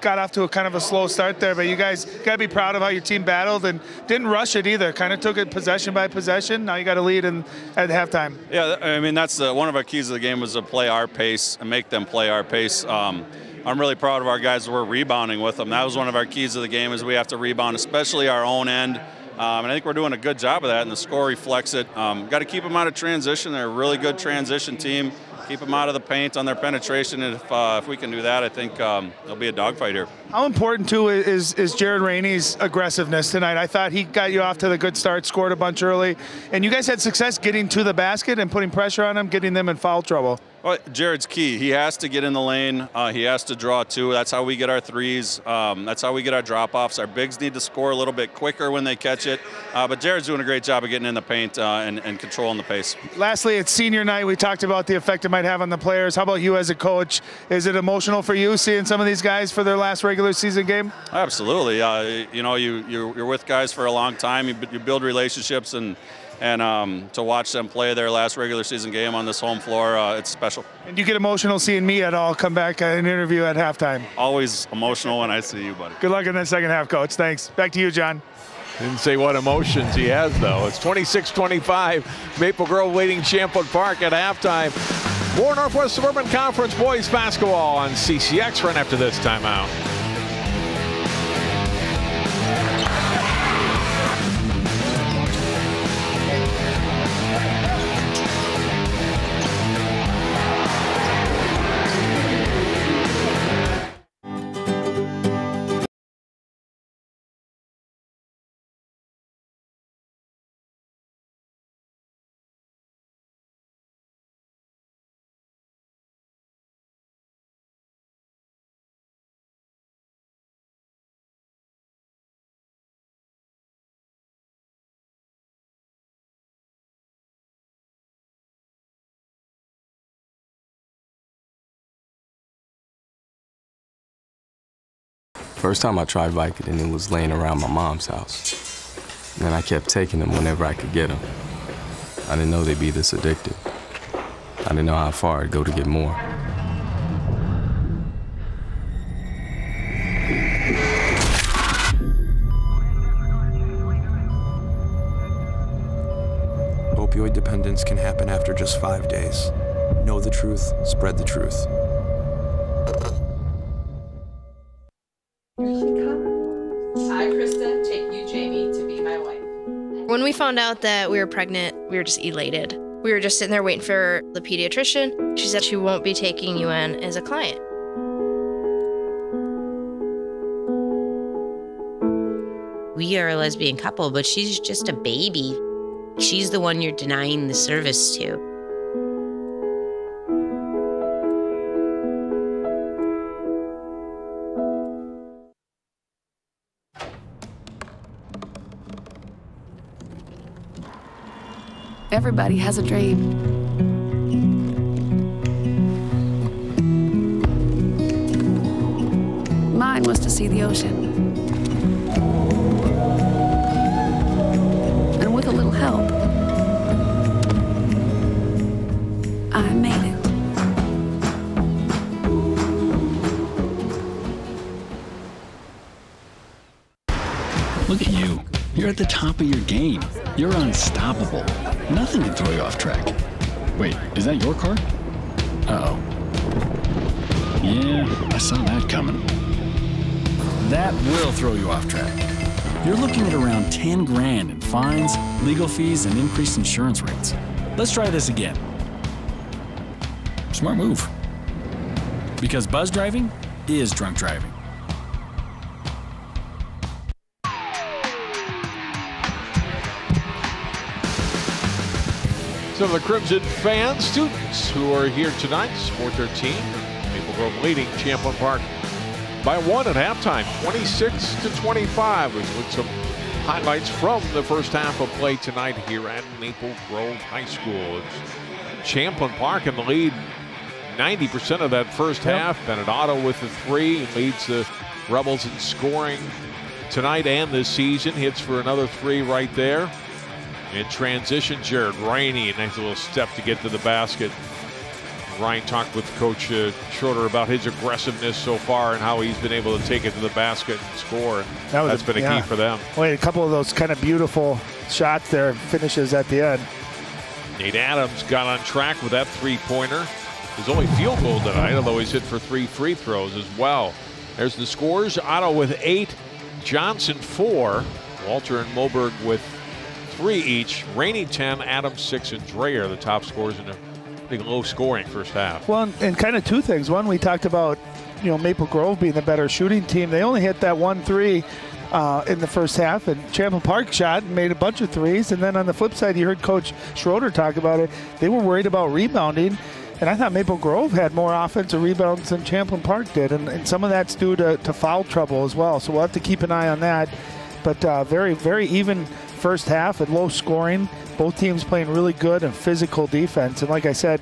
Got off to a kind of a slow start there, but you guys got to be proud of how your team battled and didn't rush it either. Kind of took it possession by possession. Now you got a lead in at halftime. Yeah, I mean that's the, one of our keys of the game was to play our pace and make them play our pace. Um, I'm really proud of our guys. We're rebounding with them. That was one of our keys of the game is we have to rebound, especially our own end. Um, and I think we're doing a good job of that, and the score reflects it. Um, got to keep them out of transition. They're a really good transition team keep them out of the paint on their penetration. And if, uh, if we can do that, I think um, there'll be a dogfight here. How important too is is Jared Rainey's aggressiveness tonight? I thought he got you off to the good start, scored a bunch early, and you guys had success getting to the basket and putting pressure on them, getting them in foul trouble. Well, Jared's key. He has to get in the lane. Uh, he has to draw two. That's how we get our threes. Um, that's how we get our drop offs. Our bigs need to score a little bit quicker when they catch it. Uh, but Jared's doing a great job of getting in the paint uh, and, and, controlling the pace. Lastly, it's senior night. We talked about the effect it might have on the players. How about you as a coach? Is it emotional for you seeing some of these guys for their last regular season game? Absolutely. Uh, you know, you, you're, you're, with guys for a long time. You, you build relationships and – and um, to watch them play their last regular season game on this home floor, uh, it's special. And you get emotional seeing me at all come back and interview at halftime? Always emotional when I see you, buddy. Good luck in the second half, coach. Thanks. Back to you, John. Didn't say what emotions he has, though. It's 26-25. Maple Grove leading Champlin Park at halftime. More Northwest Suburban Conference boys basketball on CCX right after this timeout. First time I tried Vicodin, it was laying around my mom's house. And I kept taking them whenever I could get them. I didn't know they'd be this addictive. I didn't know how far I'd go to get more. Opioid dependence can happen after just five days. Know the truth, spread the truth. Found out that we were pregnant, we were just elated. We were just sitting there waiting for the pediatrician. She said she won't be taking you in as a client. We are a lesbian couple, but she's just a baby. She's the one you're denying the service to. Everybody has a dream. Mine was to see the ocean. Top of your game. You're unstoppable. Nothing can throw you off track. Wait, is that your car? Uh oh. Yeah, I saw that coming. That will throw you off track. You're looking at around 10 grand in fines, legal fees, and increased insurance rates. Let's try this again. Smart move. Because buzz driving is drunk driving. Some of the Crimson fans, students who are here tonight, support their team. Maple Grove leading Champlin Park by one at halftime, 26 to 25. We've looked some highlights from the first half of play tonight here at Maple Grove High School. It's Champlin Park in the lead 90% of that first Yep. half. Bennett Otto with the three leads the Rebels in scoring tonight and this season. Hits for another three right there. In transition, Jared Rainey, a nice little step to get to the basket. Ryan talked with Coach uh, Schroeder about his aggressiveness so far and how he's been able to take it to the basket and score. That That's been a yeah. key for them. Wait, a couple of those kind of beautiful shots there, finishes at the end. Nate Adams got on track with that three-pointer. His only field goal tonight, although he's hit for three free throws as well. There's the scores. Otto with eight, Johnson four, Walter and Moberg with three each. Rainey 10, Adams six, and Dreyer the top scores in a pretty low scoring first half. Well, and- and kind of two things. One, we talked about, you know, Maple Grove being the better shooting team. They only hit that one three uh, in the first half, and Champlin Park shot and made a bunch of threes. And then on the flip side, you heard Coach Schroeder talk about it. They were worried about rebounding. And I thought Maple Grove had more offensive rebounds than Champlin Park did. And, and some of that's due to, to foul trouble as well. So we'll have to keep an eye on that. But uh, very, very even first half and low scoring. Both teams playing really good and physical defense. And like I said,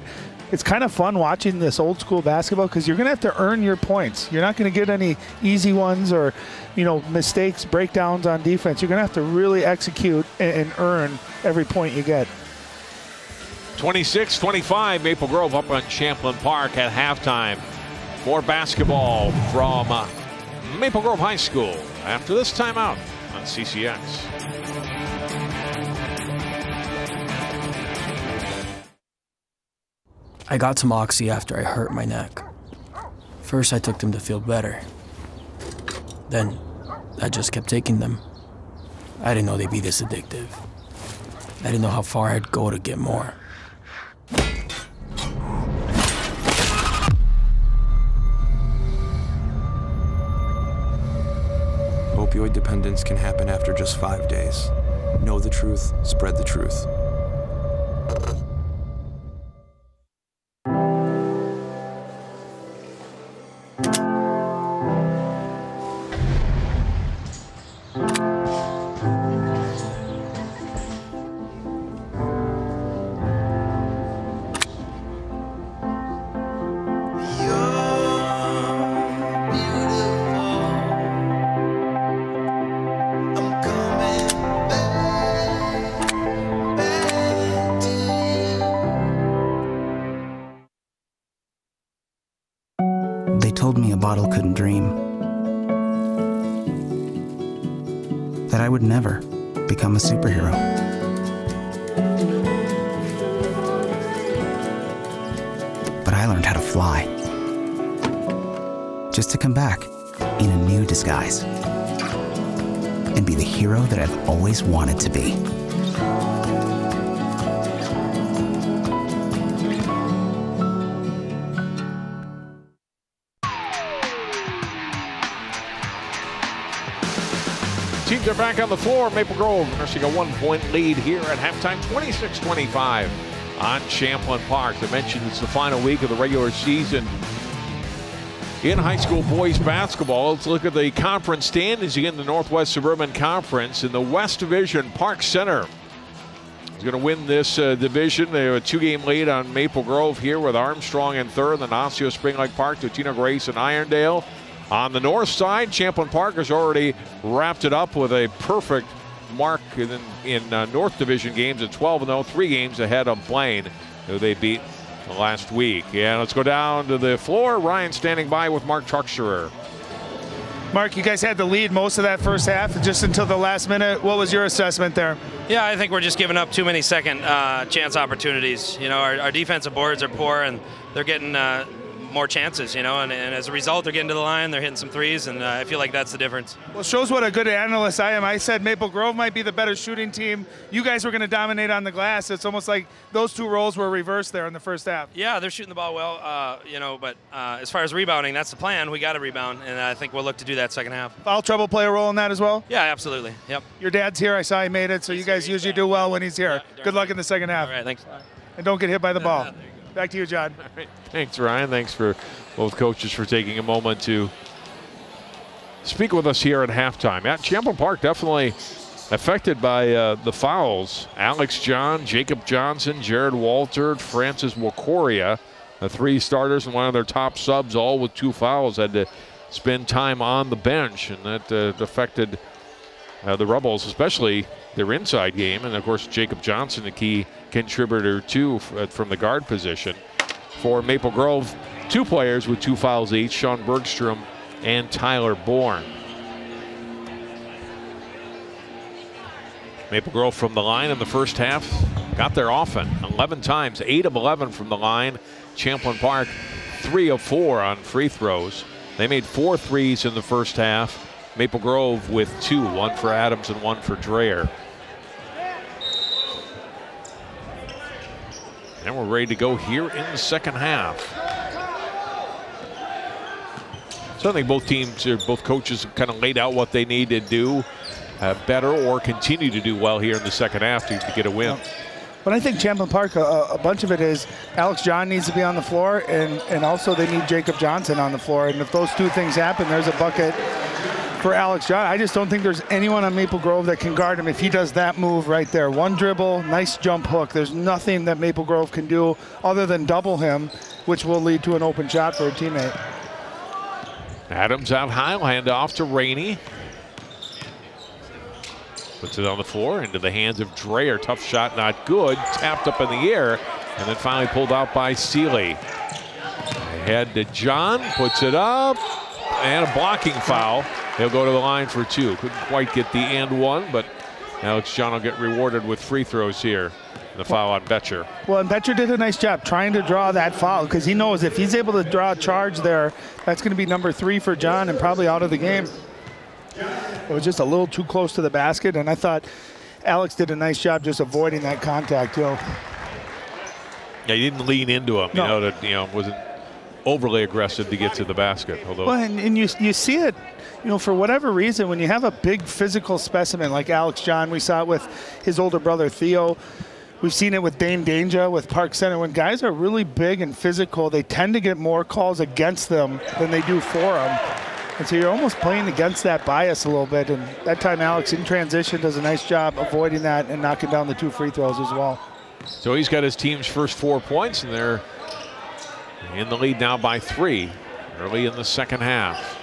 it's kind of fun watching this old school basketball because you're going to have to earn your points. You're not going to get any easy ones or, you know, mistakes, breakdowns on defense. You're going to have to really execute and, earn every point you get. 26 25, Maple Grove up on Champlin Park at halftime. More basketball from Maple Grove High School after this timeout on CCX. I got some Oxy after I hurt my neck. First, I took them to feel better. Then, I just kept taking them. I didn't know they'd be this addictive. I didn't know how far I'd go to get more. Opioid dependence can happen after just five days. Know the truth, spread the truth. On the floor. Maple Grove nursing a one point lead here at halftime, 26 25 on Champlin Park. I mentioned it's the final week of the regular season in high school boys basketball. Let's look at the conference standings in the Northwest Suburban Conference. In the West Division, Park Center is going to win this uh, division. They have a two game lead on Maple Grove here with Armstrong in third, then Osseo Spring Lake Park, Totino Grace, and Irondale. On the north side, Champlin Park has already wrapped it up with a perfect mark in, in uh, North Division games at 12 0, three games ahead of Blaine, who they beat last week. Yeah, let's go down to the floor. Ryan standing by with Mark Tuchscherer. Mark, you guys had the lead most of that first half, just until the last minute. What was your assessment there? Yeah, I think we're just giving up too many second uh, chance opportunities. You know, our, our, defensive boards are poor, and they're getting uh, more chances, you know, and, and, as a result, they're getting to the line, they're hitting some threes, and uh, I feel like that's the difference. Well, shows what a good analyst I am. I said Maple Grove might be the better shooting team. You guys were going to dominate on the glass. It's almost like those two roles were reversed there in the first half. Yeah, they're shooting the ball well, uh, you know, but uh, as far as rebounding, that's the plan. We got to rebound, and I think we'll look to do that second half. Foul trouble play a role in that as well? Yeah, absolutely. Yep. Your dad's here. I saw he made it, so you guys usually do well when he's here. Yeah, good luck in the second half. All right, thanks. And don't get hit by the ball. Back to you, John. Thanks, Ryan. Thanks for both coaches for taking a moment to speak with us here at halftime. At Champlin Park, definitely affected by uh, the fouls. Alex John, Jacob Johnson, Jared Walter, Francis Wakoria, the three starters and one of their top subs, all with two fouls, had to spend time on the bench, and that uh, affected uh, the Rebels, especially their inside game. And of course, Jacob Johnson, the key contributor too uh, from the guard position. For Maple Grove, two players with two fouls each, Sean Bergstrom and Tyler Bourne. Maple Grove from the line in the first half got there often 11 times, 8 of 11 from the line. Champlin Park, 3 of 4 on free throws. They made four threes in the first half. Maple Grove with two, one for Adams and one for Dreyer. And we're ready to go here in the second half. So I think both teams, or both coaches, kind of laid out what they need to do uh, better or continue to do well here in the second half to, to get a win. But I think Champlin Park, a, a, bunch of it is Alex John needs to be on the floor, and, and also they need Jacob Johnson on the floor. And if those two things happen, there's a bucket for Alex John. I just don't think there's anyone on Maple Grove that can guard him if he does that move right there. One dribble, nice jump hook. There's nothing that Maple Grove can do other than double him, which will lead to an open shot for a teammate. Adams out high, hand off to Rainey. Puts it on the floor into the hands of Dreyer. Tough shot, not good. Tapped up in the air, and then finally pulled out by Seeley. Head to John, puts it up, and a blocking foul. He'll go to the line for two. Couldn't quite get the and one, but Alex John will get rewarded with free throws here. The foul on Betcher. Well, and Betcher did a nice job trying to draw that foul because he knows if he's able to draw a charge there, that's going to be number three for John and probably out of the game. It was just a little too close to the basket, and I thought Alex did a nice job just avoiding that contact, you know. Yeah, he didn't lean into him, no. you know, that you know wasn't overly aggressive to get to the basket. Although, well, and, and you you see it you know, for whatever reason, when you have a big physical specimen like Alex John, we saw it with his older brother Theo. We've seen it with Dain Dainja with Park Center. When guys are really big and physical, they tend to get more calls against them than they do for them. And so you're almost playing against that bias a little bit. And that time, Alex in transition does a nice job avoiding that and knocking down the two free throws as well. So he's got his team's first four points, and they're in the lead now by three early in the second half.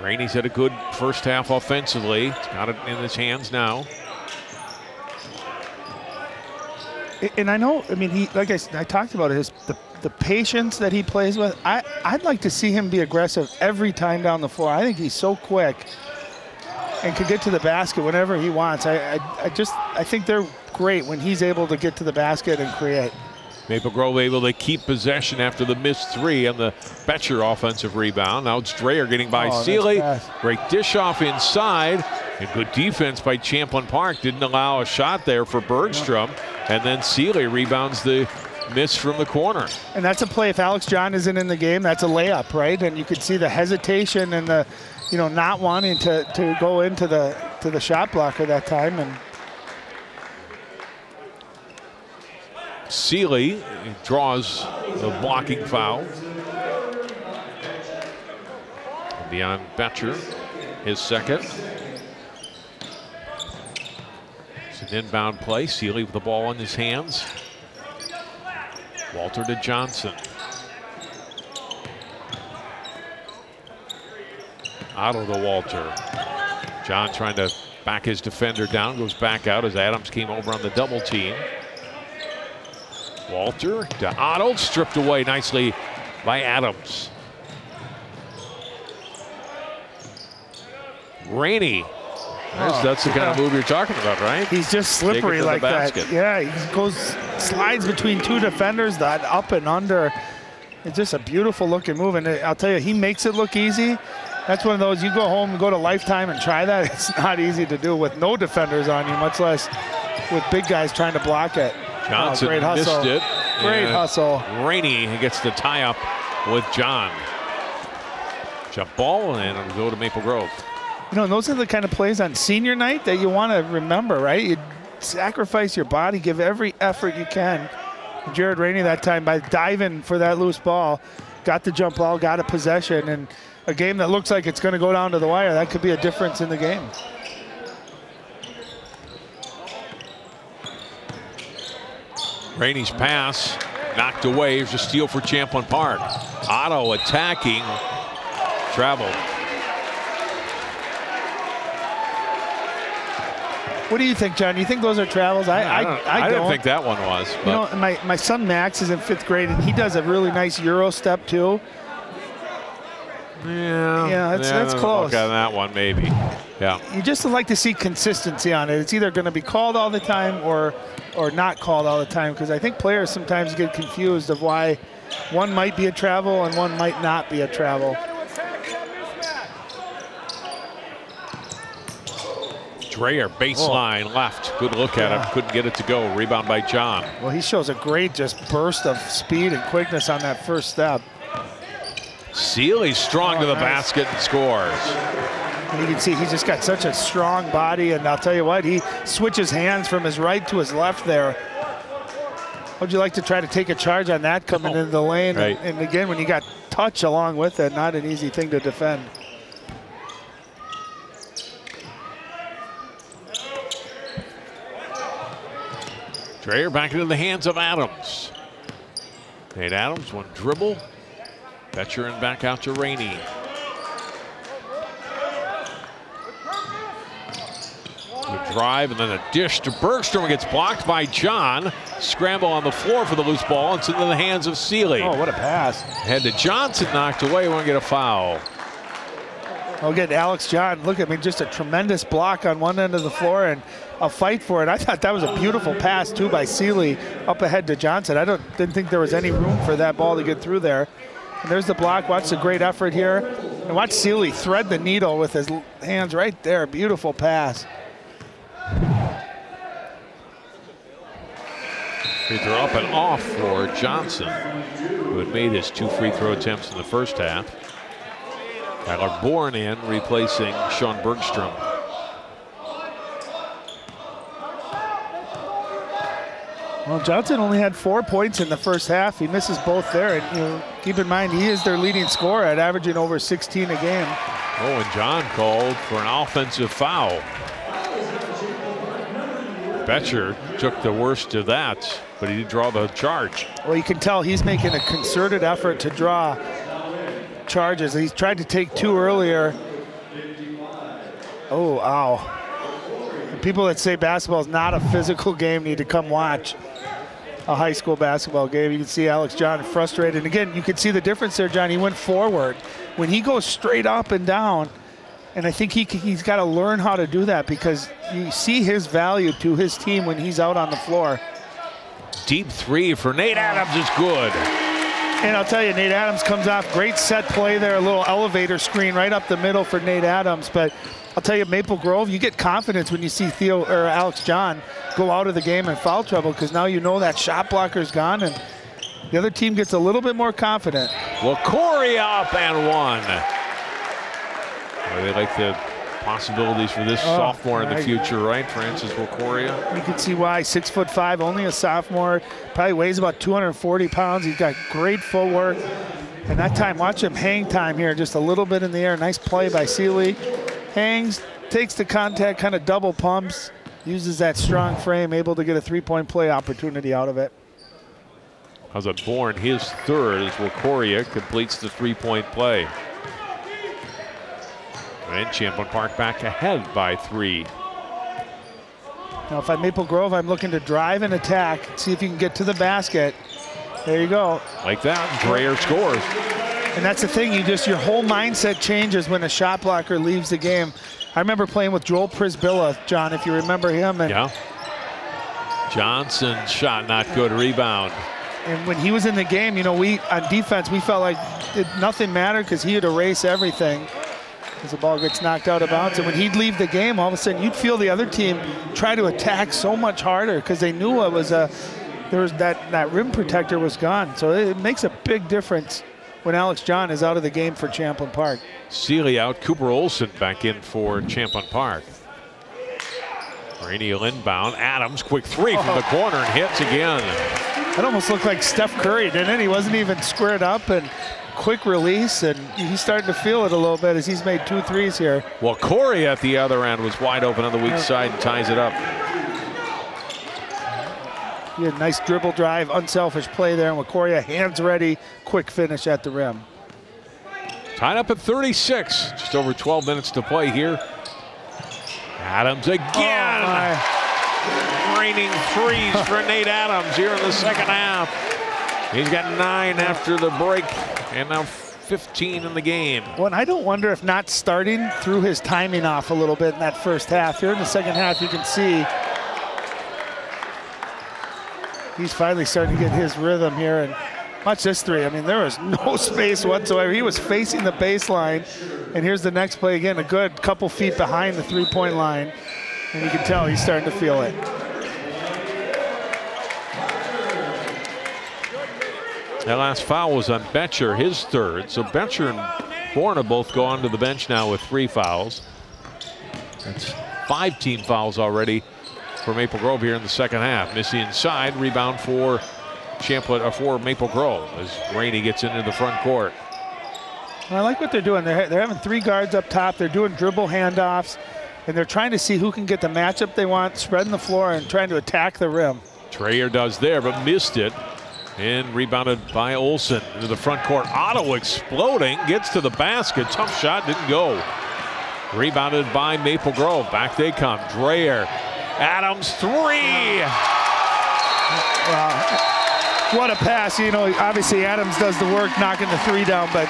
Rainey's had a good first half offensively. He's got it in his hands now. And I know, I mean, he like I, I talked about it, his the, the patience that he plays with. I I'd like to see him be aggressive every time down the floor. I think he's so quick and can get to the basket whenever he wants. I, I I just I think they're great when he's able to get to the basket and create. Maple Grove able to keep possession after the missed three on the Betcher offensive rebound. Now it's Dreyer getting by oh, Seeley. Great dish off inside. And good defense by Champlin Park. Didn't allow a shot there for Bergstrom. And then Seeley rebounds the miss from the corner. And that's a play. If Alex John isn't in the game, that's a layup, right? And you could see the hesitation and the, you know, not wanting to, to go into the to the shot blocker that time. And Seeley draws the blocking foul. Beyond Betcher, his second. It's an inbound play. Seeley with the ball in his hands. Walter to Johnson. Otto to Walter. John trying to back his defender down, goes back out as Adams came over on the double team. Walter to Otto, stripped away nicely by Adams. Rainey. That's, that's the kind of oh. move you're talking about, right? He's just slippery like that. Yeah, he goes, slides between two defenders, that up and under. It's just a beautiful looking move. And I'll tell you, he makes it look easy. That's one of those, you go home and go to Lifetime and try that. It's not easy to do with no defenders on you, much less with big guys trying to block it. Johnson oh, great hustle. missed it. Great hustle. Rainey gets the tie up with John. Jump ball and it'll go to Maple Grove. You know, those are the kind of plays on senior night that you want to remember, right? You sacrifice your body, give every effort you can. Jared Rainey that time by diving for that loose ball, got the jump ball, got a possession, and a game that looks like it's going to go down to the wire. That could be a difference in the game. Rainey's pass knocked away. Here's a steal for Champlin Park. Otto attacking. Travel. What do you think, John? You think those are travels? I I, I, don't, I, I don't didn't think that one was. You know, my, my son Max is in fifth grade, and he does a really nice Euro step too. Yeah, Yeah, that's- yeah, that's close. Look that one, maybe. Yeah. You just like to see consistency on it. It's either going to be called all the time or or not called all the time because I think players sometimes get confused of why one might be a travel and one might not be a travel. Dreyer, baseline oh. left. Good look at Yeah. it. Couldn't get it to go. Rebound by John. Well, he shows a great just burst of speed and quickness on that first step. Seeley strong Oh, to the oh, nice. basket and scores. And you can see he's just got such a strong body, and I'll tell you what, he switches hands from his right to his left there. How'd you like to try to take a charge on that coming into the lane? Right. And, and again, when you got touch along with it, not an easy thing to defend. Dreyer back into the hands of Adams. Nate Adams, one dribble. Betcher and back out to Rainey. The drive and then a dish to Bergstrom gets blocked by John. Scramble on the floor for the loose ball. It's into the hands of Seeley. Oh, what a pass. Head to Johnson knocked away. Won't get a foul. I'll get Alex John. Look at me, just a tremendous block on one end of the floor and a fight for it. I thought that was a beautiful pass too by Seeley up ahead to Johnson. I don't didn't think there was any room for that ball to get through there. And there's the block. Watch the great effort here. And watch Seeley thread the needle with his hands right there. Beautiful pass. Free throw up and off for Johnson, who had made his two free throw attempts in the first half. Tyler Bourne in, replacing Sean Bergstrom. Well, Johnson only had four points in the first half. He misses both there. And you know, keep in mind, he is their leading scorer at averaging over 16 a game. Oh, and John called for an offensive foul. Betcher took the worst of that, but he did draw the charge. Well, you can tell he's making a concerted effort to draw charges. He's tried to take two earlier. Oh, ow. The people that say basketball is not a physical game need to come watch a high school basketball game. You can see Alex John frustrated. And again, you can see the difference there, John. He went forward. When he goes straight up and down, and I think he, he's got to learn how to do that because you see his value to his team when he's out on the floor. Deep three for Nate Adams is good. And I'll tell you, Nate Adams comes off great set play there, a little elevator screen right up the middle for Nate Adams. But I'll tell you, Maple Grove, you get confidence when you see Theo or Alex John go out of the game in foul trouble because now you know that shot blocker's gone and the other team gets a little bit more confident. Well, Corey up and one. They like the possibilities for this Oh, sophomore in the future, right? Francis Wakoria. You can see why. Six foot five, only a sophomore, probably weighs about 240 pounds. He's got great footwork. And that time, watch him hang time here, just a little bit in the air. Nice play by Seeley. Hangs, takes the contact, kind of double pumps, uses that strong frame, able to get a three point play opportunity out of it. How's it born? His third as Wakoria completes the three-point play. And Champlin Park back ahead by three. Now, if I'm Maple Grove, I'm looking to drive and attack, see if you can get to the basket. There you go. Like that, Dreyer scores. And that's the thing, you just your whole mindset changes when a shot blocker leaves the game. I remember playing with Joel Przybilla, John, if you remember him. And, yeah. Johnson shot not good. Rebound. And when he was in the game, you know, we on defense, we felt like it, nothing mattered because he would erase everything as the ball gets knocked out of bounds. And when he'd leave the game, all of a sudden you'd feel the other team try to attack so much harder because they knew it was a there was that that rim protector was gone. So it makes a big difference when Alex John is out of the game for Champlin Park. Seeley out, Cooper Olson back in for Champlin Park. Rainey inbound. Adams, quick three from the oh. corner and hits again. That almost looked like Steph Curry, didn't it? He wasn't even squared up and quick release, and he's starting to feel it a little bit as he's made two threes here. Well, Corey at the other end was wide open on the weak side and ties it up. He had a nice dribble drive, unselfish play there, and Wakoria hands ready, quick finish at the rim. Tied up at 36, just over 12 minutes to play here. Adams again. Oh Raining threes for Nate Adams here in the second half. He's got nine after the break and now 15 in the game. Well, and I don't wonder if not starting threw his timing off a little bit in that first half. Here in the second half, you can see he's finally starting to get his rhythm here. And watch this three. I mean, there was no space whatsoever. He was facing the baseline. And here's the next play again, a good couple feet behind the three-point line. And you can tell he's starting to feel it. That last foul was on Betcher, his third. So Betcher and Bourne both go onto the bench now with three fouls. That's five team fouls already for Maple Grove here in the second half. Missy inside, rebound for Champlin or uh, for Maple Grove as Rainey gets into the front court. I like what they're doing. They're, they're having three guards up top. They're doing dribble handoffs, and they're trying to see who can get the matchup they want, spreading the floor and trying to attack the rim. Dreyer does there, but missed it. And rebounded by Olson into the front court. Otto exploding, gets to the basket. Tough shot, didn't go. Rebounded by Maple Grove. Back they come. Dreyer. Adams, three. Wow. What a pass. You know, obviously Adams does the work knocking the three down, but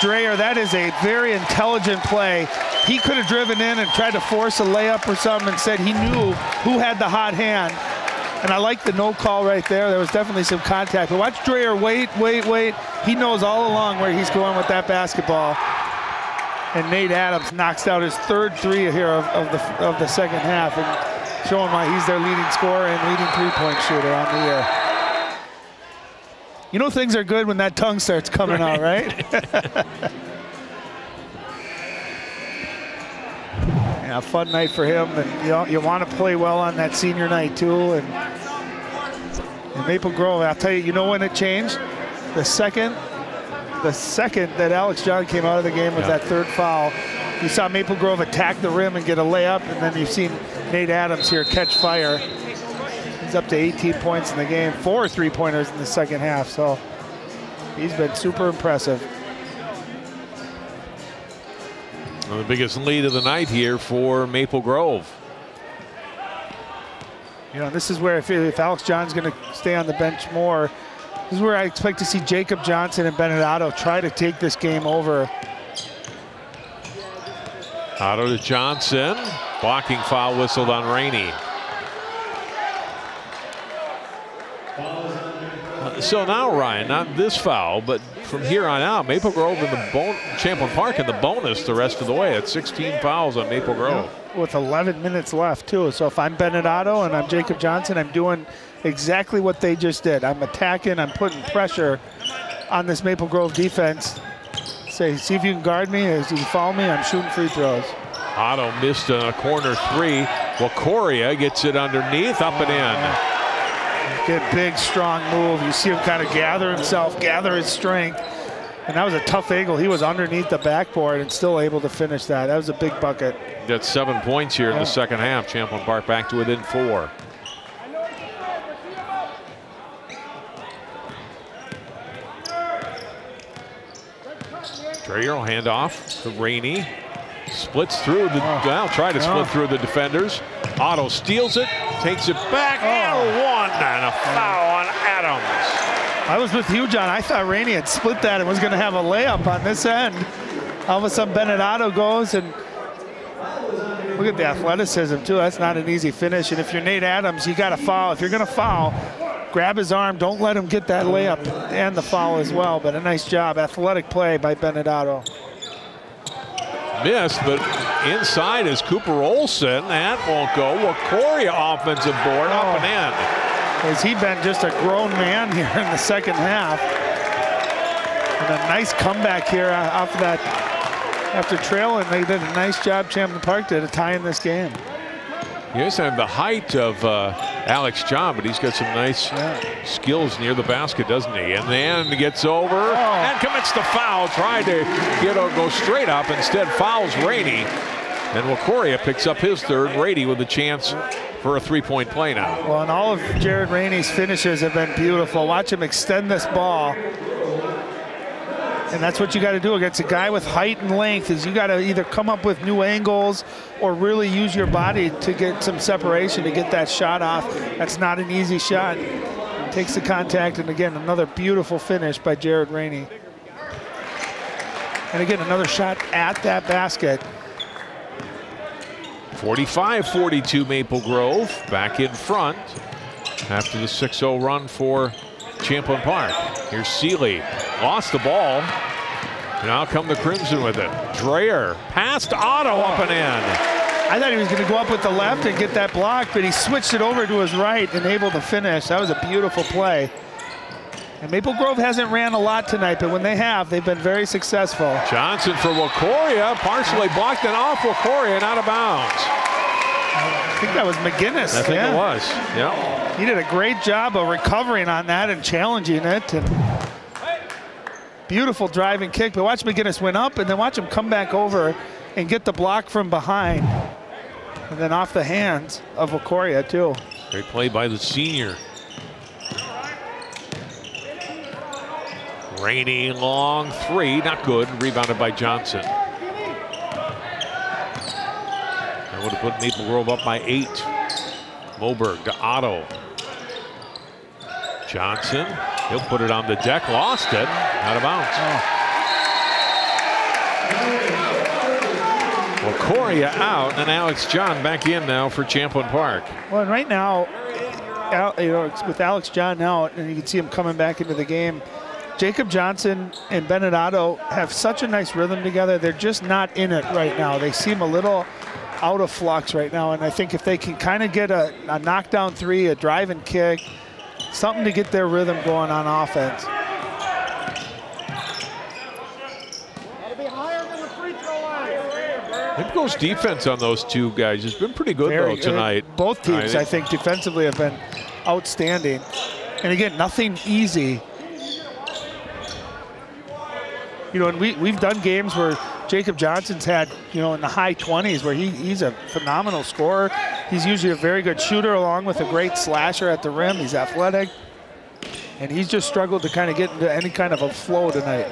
Dreyer, that is a very intelligent play. He could have driven in and tried to force a layup or something and said he knew who had the hot hand. And I like the no call right there. There was definitely some contact. But watch Dreyer wait, wait, wait. He knows all along where he's going with that basketball. And Nate Adams knocks out his third three here of, of the of the second half and showing why he's their leading scorer and leading three-point shooter on the year. You know things are good when that tongue starts coming right. out, right? yeah, fun night for him, and you know, you want to play well on that senior night too. And, and Maple Grove, I'll tell you, you know when it changed? The second, the second that Alex John came out of the game with yeah. that third foul. You saw Maple Grove attack the rim and get a layup, and then you've seen Nate Adams here catch fire. He's up to 18 points in the game, four three-pointers in the second half. So he's been super impressive. Well, the biggest lead of the night here for Maple Grove. You know, this is where if, if Alex John's going to stay on the bench more, this is where I expect to see Jacob Johnson and Bennett Otto try to take this game over. Otto to Johnson. Blocking foul whistled on Rainey. Uh, so now, Ryan, not this foul, but from here on out, Maple Grove in the bon Champlin Park in the bonus the rest of the way. It's 16 fouls on Maple Grove. Yeah, with 11 minutes left, too. So if I'm Bennett Otto and I'm Jacob Johnson, I'm doing exactly what they just did. I'm attacking, I'm putting pressure on this Maple Grove defense. Say, see if you can guard me. As you can follow me, I'm shooting free throws. Otto missed a corner three. Wakoria gets it underneath, up and in. Good, big, strong move. You see him kind of gather himself, gather his strength. And that was a tough angle. He was underneath the backboard and still able to finish that. That was a big bucket. Got seven points here yeah. in the second half. Champlin Park back to within four. Dreyer will hand off to Rainey. Splits through the, oh. well, try to oh. split through the defenders. Otto steals it, takes it back, oh. and one, and a foul on Adams. I was with you, John. I thought Rainey had split that and was going to have a layup on this end. All of a sudden, Bennett Otto goes and Look at the athleticism too. That's not an easy finish. And if you're Nate Adams, you got to foul. If you're going to foul, grab his arm. Don't let him get that layup and the foul as well. But a nice job, athletic play by Bennett Otto. Missed, but inside is Cooper Olson. That won't go. Wakoria offensive board up and in. Has he been just a grown man here in the second half? And a nice comeback here off of that after trailing. They did a nice job, Champlin Park did, of tying this game. He doesn't the height of uh, Alex John, but he's got some nice yeah. skills near the basket, doesn't he? And then gets over oh. and commits the foul. Tried to get a, go straight up, instead fouls Rainey. And Wakoria picks up his third. Rainey with a chance for a three-point play now. Well, and all of Jared Rainey's finishes have been beautiful. Watch him extend this ball and that's what you got to do against a guy with height and length is you got to either come up with new angles or really use your body to get some separation to get that shot off. That's not an easy shot. Takes the contact, and again, another beautiful finish by Jared Rainey. And again, another shot at that basket. 45-42 Maple Grove back in front after the 6-0 run for Champlin Park. Here's Seeley. Lost the ball. Now come the Crimson with it. Dreyer passed Otto up and in. I thought he was going to go up with the left and get that block, but he switched it over to his right and able to finish. That was a beautiful play. And Maple Grove hasn't ran a lot tonight, but when they have, they've been very successful. Johnson for Wakoria, partially blocked and off Wakoria and out of bounds. I think that was McGinnis. I think yeah. it was, yeah. He did a great job of recovering on that and challenging it. And beautiful driving kick, but watch McGinnis went up and then watch him come back over and get the block from behind. And then off the hands of Wakoria too. Great play by the senior. Rainey long three, not good, rebounded by Johnson. Would have put Maple Grove up by eight. Moberg to Otto. Johnson, he'll put it on the deck, lost it, out of bounds. Oh. Wakoria out, and Alex John back in now for Champlin Park. Well, right now, you know, with Alex John out, and you can see him coming back into the game, Jacob Johnson and Bennett Otto have such a nice rhythm together. They're just not in it right now. They seem a little out of flux right now, and I think if they can kind of get a, a knockdown three, a drive and kick, something to get their rhythm going on offense. Imco's defense on those two guys has been pretty good Very, though tonight. Uh, both teams, I think, defensively have been outstanding. And again, nothing easy. You know, and we, we've done games where Jacob Johnson's had, you know, in the high 20s where he, he's a phenomenal scorer. He's usually a very good shooter along with a great slasher at the rim. He's athletic. And he's just struggled to kind of get into any kind of a flow tonight.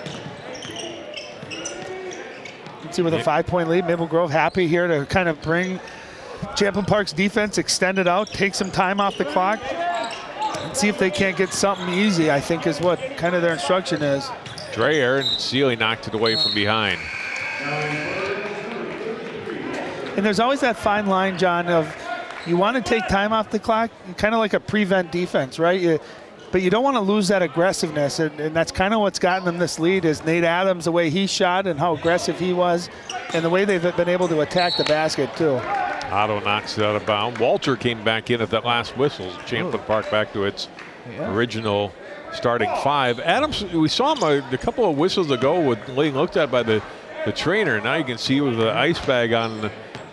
You see with a five-point lead, Maple Grove happy here to kind of bring Champlin Park's defense, extend it out, take some time off the clock, and see if they can't get something easy, I think is what kind of their instruction is. Dreyer and Seeley knocked it away from behind. And there's always that fine line, John, of you want to take time off the clock, kind of like a prevent defense, right? You, but you don't want to lose that aggressiveness, and, and that's kind of what's gotten them this lead is Nate Adams, the way he shot and how aggressive he was, and the way they've been able to attack the basket, too. Otto knocks it out of bounds. Walter came back in at that last whistle. Champlin Park back to its yeah. original starting five. Adams, we saw him a, a couple of whistles ago with being looked at by the, the trainer. Now you can see with the ice bag on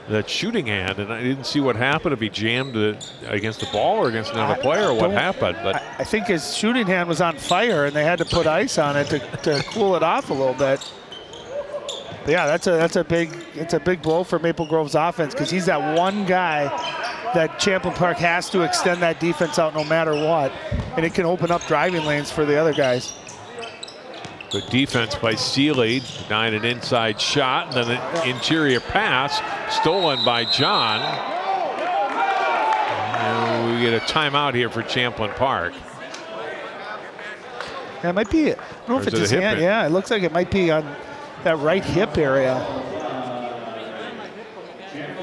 that shooting hand, and I didn't see what happened if he jammed it against the ball or against another player or what happened. But I, I, think his shooting hand was on fire, and they had to put ice on it to, to cool it off a little bit. But yeah, that's a that's a big it's a big blow for Maple Grove's offense because he's that one guy that Champlin Park has to extend that defense out no matter what, and it can open up driving lanes for the other guys. Good defense by Seeley, denied an inside shot, and then an interior pass stolen by John. And we get a timeout here for Champlin Park. Yeah, it might be. it. I don't know if it's his hand. Yeah, it looks like it might be on that right hip area.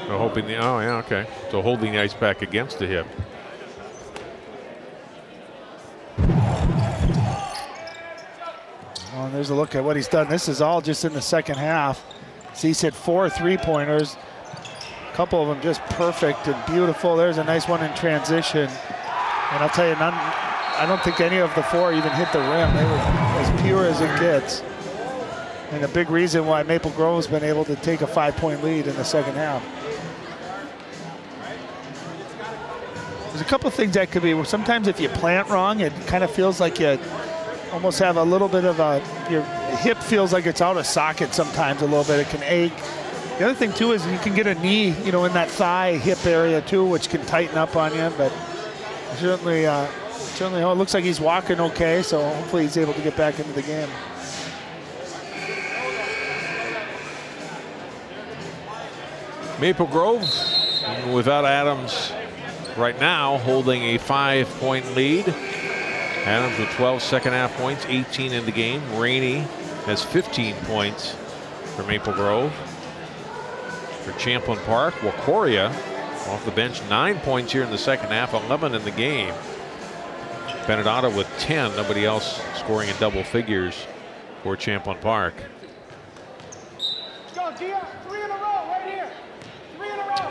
So hoping the, oh yeah, okay. So holding the ice pack against the hip. Well, there's a look at what he's done. This is all just in the second half. So he's hit four three-pointers. A couple of them just perfect and beautiful. There's a nice one in transition. And I'll tell you, none, I don't think any of the four even hit the rim. They were as pure as it gets. And a big reason why Maple Grove's been able to take a five-point lead in the second half. There's a couple of things that could be. Sometimes if you plant wrong, it kind of feels like you almost have a little bit of a, your hip feels like it's out of socket sometimes a little bit. It can ache. The other thing too is you can get a knee, you know, in that thigh hip area too, which can tighten up on you. But certainly, uh, certainly, oh, it looks like he's walking okay. So hopefully he's able to get back into the game. Maple Grove without Adams right now holding a five point lead. Adams with 12 second half points, 18 in the game. Rainey has 15 points for Maple Grove. For Champlin Park, Wakoria off the bench, nine points here in the second half, 11 in the game. Bennett Otto with 10, nobody else scoring in double figures for Champlin Park.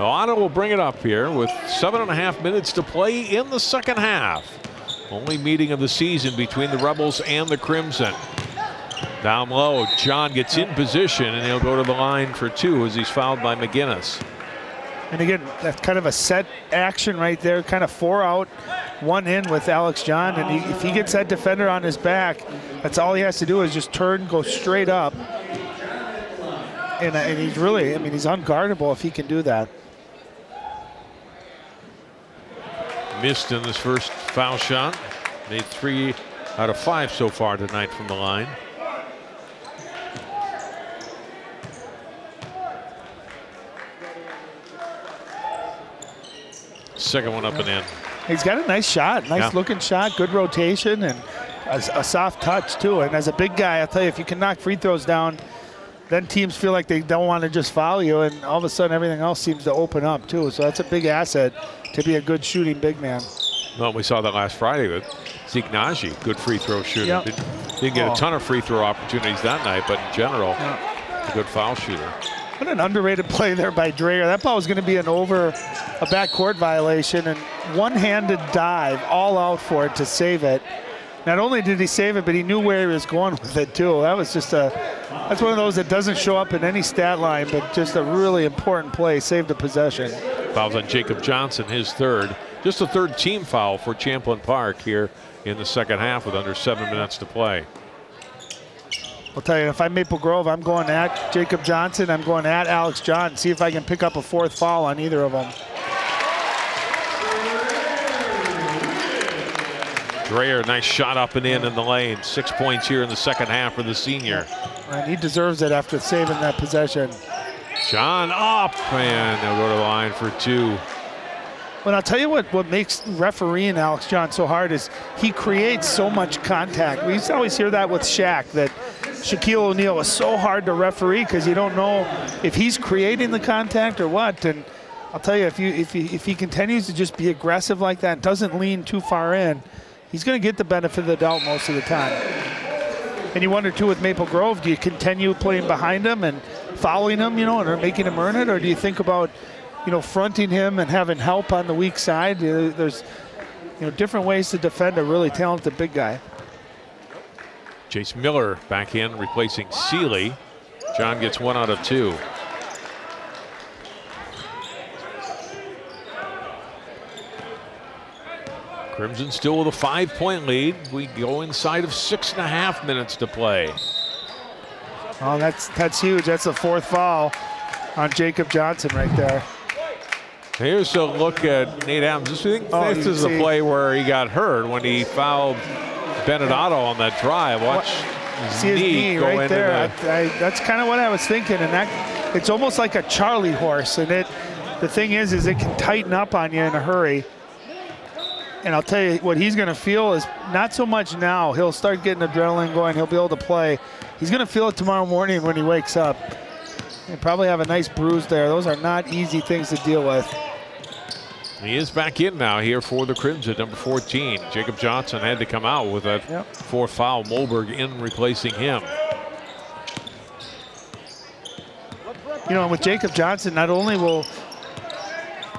Otto will bring it up here with seven and a half minutes to play in the second half. Only meeting of the season between the Rebels and the Crimson. Down low, John gets in position and he'll go to the line for two as he's fouled by McGinnis. And again, that's kind of a set action right there, kind of four out, one in with Alex John. And he, if he gets that defender on his back, that's all he has to do is just turn, go straight up. And, uh, and he's really, I mean, he's unguardable if he can do that. Missed in this first foul shot. Made three out of five so far tonight from the line. Second one up and in. He's got a nice shot, nice Yeah. looking shot, good rotation, and a, a soft touch too. And as a big guy, I'll tell you, if you can knock free throws down, then teams feel like they don't want to just foul you, and all of a sudden everything else seems to open up too. So that's a big asset to be a good shooting big man. Well, we saw that last Friday with Zeke good free throw shooter. Yep. Didn't, didn't get Oh. a ton of free throw opportunities that night, but in general, a good foul shooter. What an underrated play there by Dreyer. That ball was going to be an over, a backcourt violation, and one-handed dive all out for it to save it. Not only did he save it, but he knew where he was going with it too. That was just a, that's one of those that doesn't show up in any stat line, but just a really important play. Saved a possession. Fouls on Jacob Johnson, his third. Just a third team foul for Champlin Park here in the second half with under seven minutes to play. I'll tell you, if I'm Maple Grove, I'm going at Jacob Johnson. I'm going at Alex John. See if I can pick up a fourth foul on either of them. Dreyer, nice shot up and in in the lane. Six points here in the second half for the senior. And he deserves it after saving that possession. John up, and they'll go to the line for two. But I'll tell you what, what makes refereeing Alex John so hard is he creates so much contact. We used to always hear that with Shaq, that Shaquille O'Neal was so hard to referee because you don't know if he's creating the contact or what. And I'll tell you, if you if he, if he continues to just be aggressive like that, doesn't lean too far in, he's going to get the benefit of the doubt most of the time. And you wonder too with Maple Grove, do you continue playing behind him and fouling him, you know, and making him earn it, or do you think about, you know, fronting him and having help on the weak side? There's, you know, different ways to defend a really talented big guy. Chase Miller back in, replacing Seeley. John gets one out of two. Crimson still with a five-point lead. We go inside of six and a half minutes to play. Oh, that's that's huge. That's the fourth foul on Jacob Johnson right there. Here's a look at Nate Adams. This, think Oh, this is the play where he got hurt when he fouled Bennett Otto on that drive. Watch his See his knee, go right there. Uh, the- I, I, that's kind of what I was thinking, and that it's almost like a Charlie horse. And it, the thing is, is it can tighten up on you in a hurry. And I'll tell you what he's going to feel is not so much now. He'll start getting adrenaline going. He'll be able to play. He's going to feel it tomorrow morning when he wakes up. They probably have a nice bruise there. Those are not easy things to deal with. He is back in now here for the Crimson, number 14. Jacob Johnson had to come out with a Yep. fourth foul. Molberg in replacing him. You know, with Jacob Johnson, not only will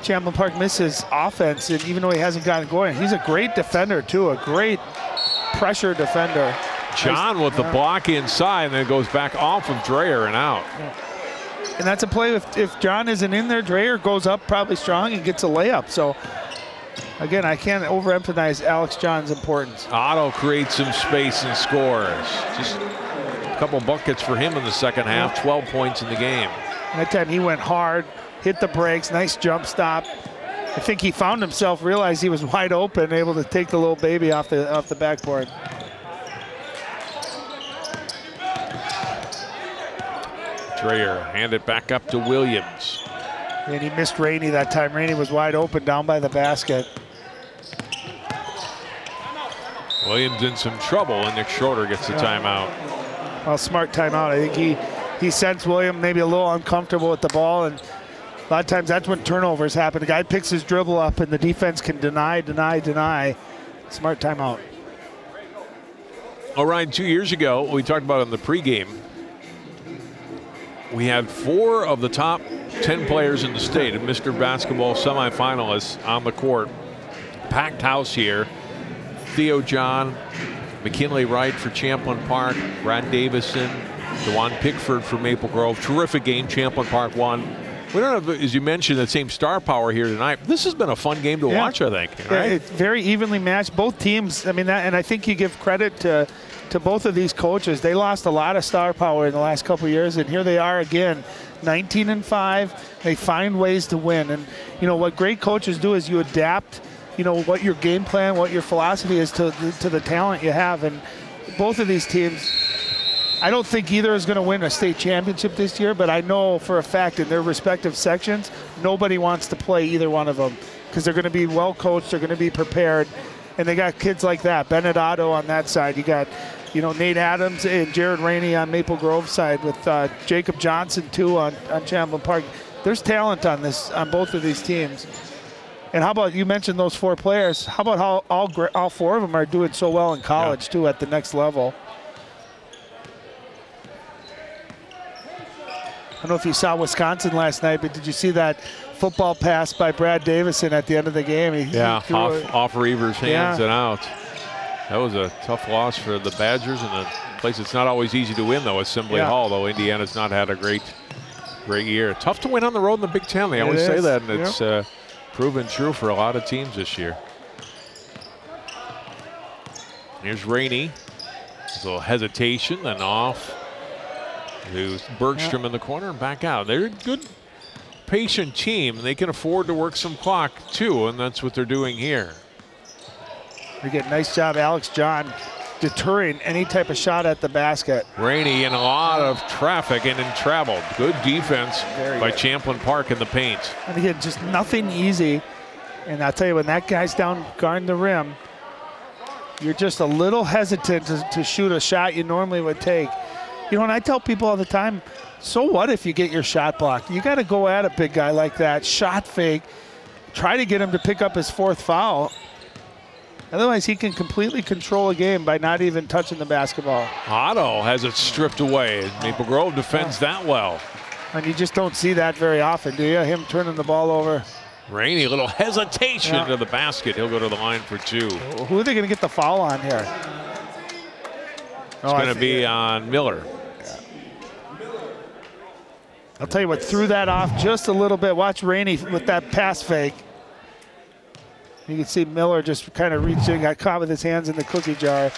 Champlin Park misses offense, and even though he hasn't gotten going, he's a great defender too, a great pressure defender. John with the Yeah. block inside, and then goes back off of Dreyer and out. And that's a play if, if John isn't in there, Dreyer goes up probably strong and gets a layup. So again, I can't overemphasize Alex John's importance. Otto creates some space and scores. Just a couple buckets for him in the second half, 12 points in the game. That time he went hard, hit the brakes, nice jump stop. I think he found himself, realized he was wide open, able to take the little baby off the off the backboard. Dreyer hand it back up to Williams. And he missed Rainey that time. Rainey was wide open down by the basket. Williams in some trouble, and Nick Schroeder gets the timeout. Well, smart timeout. I think he he sensed William maybe a little uncomfortable with the ball, and a lot of times that's when turnovers happen. The guy picks his dribble up, and the defense can deny, deny, deny. Smart timeout. All right, two years ago, we talked about in the pregame, we had four of the top 10 players in the state of Mr. Basketball semifinalists on the court. Packed house here. Theo John, McKinley Wright for Champlin Park, Brad Davison, Dewan Pickford for Maple Grove. Terrific game. Champlin Park won. We don't have, as you mentioned, the same star power here tonight. This has been a fun game to Yeah. watch, I think. Yeah, right? it's very evenly matched. Both teams. I mean, that, and I think you give credit to to both of these coaches. They lost a lot of star power in the last couple of years, and here they are again, 19 and five. They find ways to win, and you know what great coaches do is you adapt. You know what your game plan, what your philosophy is to to the talent you have, and both of these teams. I don't think either is going to win a state championship this year, but I know for a fact in their respective sections, nobody wants to play either one of them because they're going to be well coached, they're going to be prepared, and they got kids like that. Bennett Otto on that side. You got, you know, Nate Adams and Jared Rainey on Maple Grove side with uh, Jacob Johnson too on on Champlin Park. There's talent on this on both of these teams. And how about you mentioned those four players? How about how all all four of them are doing so well in college too at the next level? Don't know if you saw Wisconsin last night, but did you see that football pass by Brad Davison at the end of the game? He, he Yeah, threw off, it- off Reaver's hands Yeah. and out. That was a tough loss for the Badgers and a place it's not always easy to win, though, Assembly Yeah. Hall, though Indiana's not had a great great year. Tough to win on the road in the Big Ten. They It always say that, and yep. it's uh, proven true for a lot of teams this year. Here's Rainey. There's a little hesitation, then off to Bergstrom in the corner and back out. They're a good, patient team. They can afford to work some clock, too, and that's what they're doing here. Get nice job, Alex John, deterring any type of shot at the basket. Rainey in a lot of traffic and in travel. Good defense Very by good. Champlin Park in the paint. And again, just nothing easy. And I'll tell you, when that guy's down guarding the rim, you're just a little hesitant to, to shoot a shot you normally would take. You know, and I tell people all the time, so what if you get your shot blocked? You got to go at a big guy like that, shot fake, try to get him to pick up his fourth foul. Otherwise, he can completely control a game by not even touching the basketball. Otto has it stripped away. Maple Grove defends that well. And you just don't see that very often, do you? Him turning the ball over. Rainey, a little hesitation Yeah. to the basket. He'll go to the line for two. Who are they going to get the foul on here? Oh, going to be on Miller. I'll tell you what, threw that off just a little bit. Watch Rainey with that pass fake. You can see Miller just kind of reaching, got caught with his hands in the cookie jar.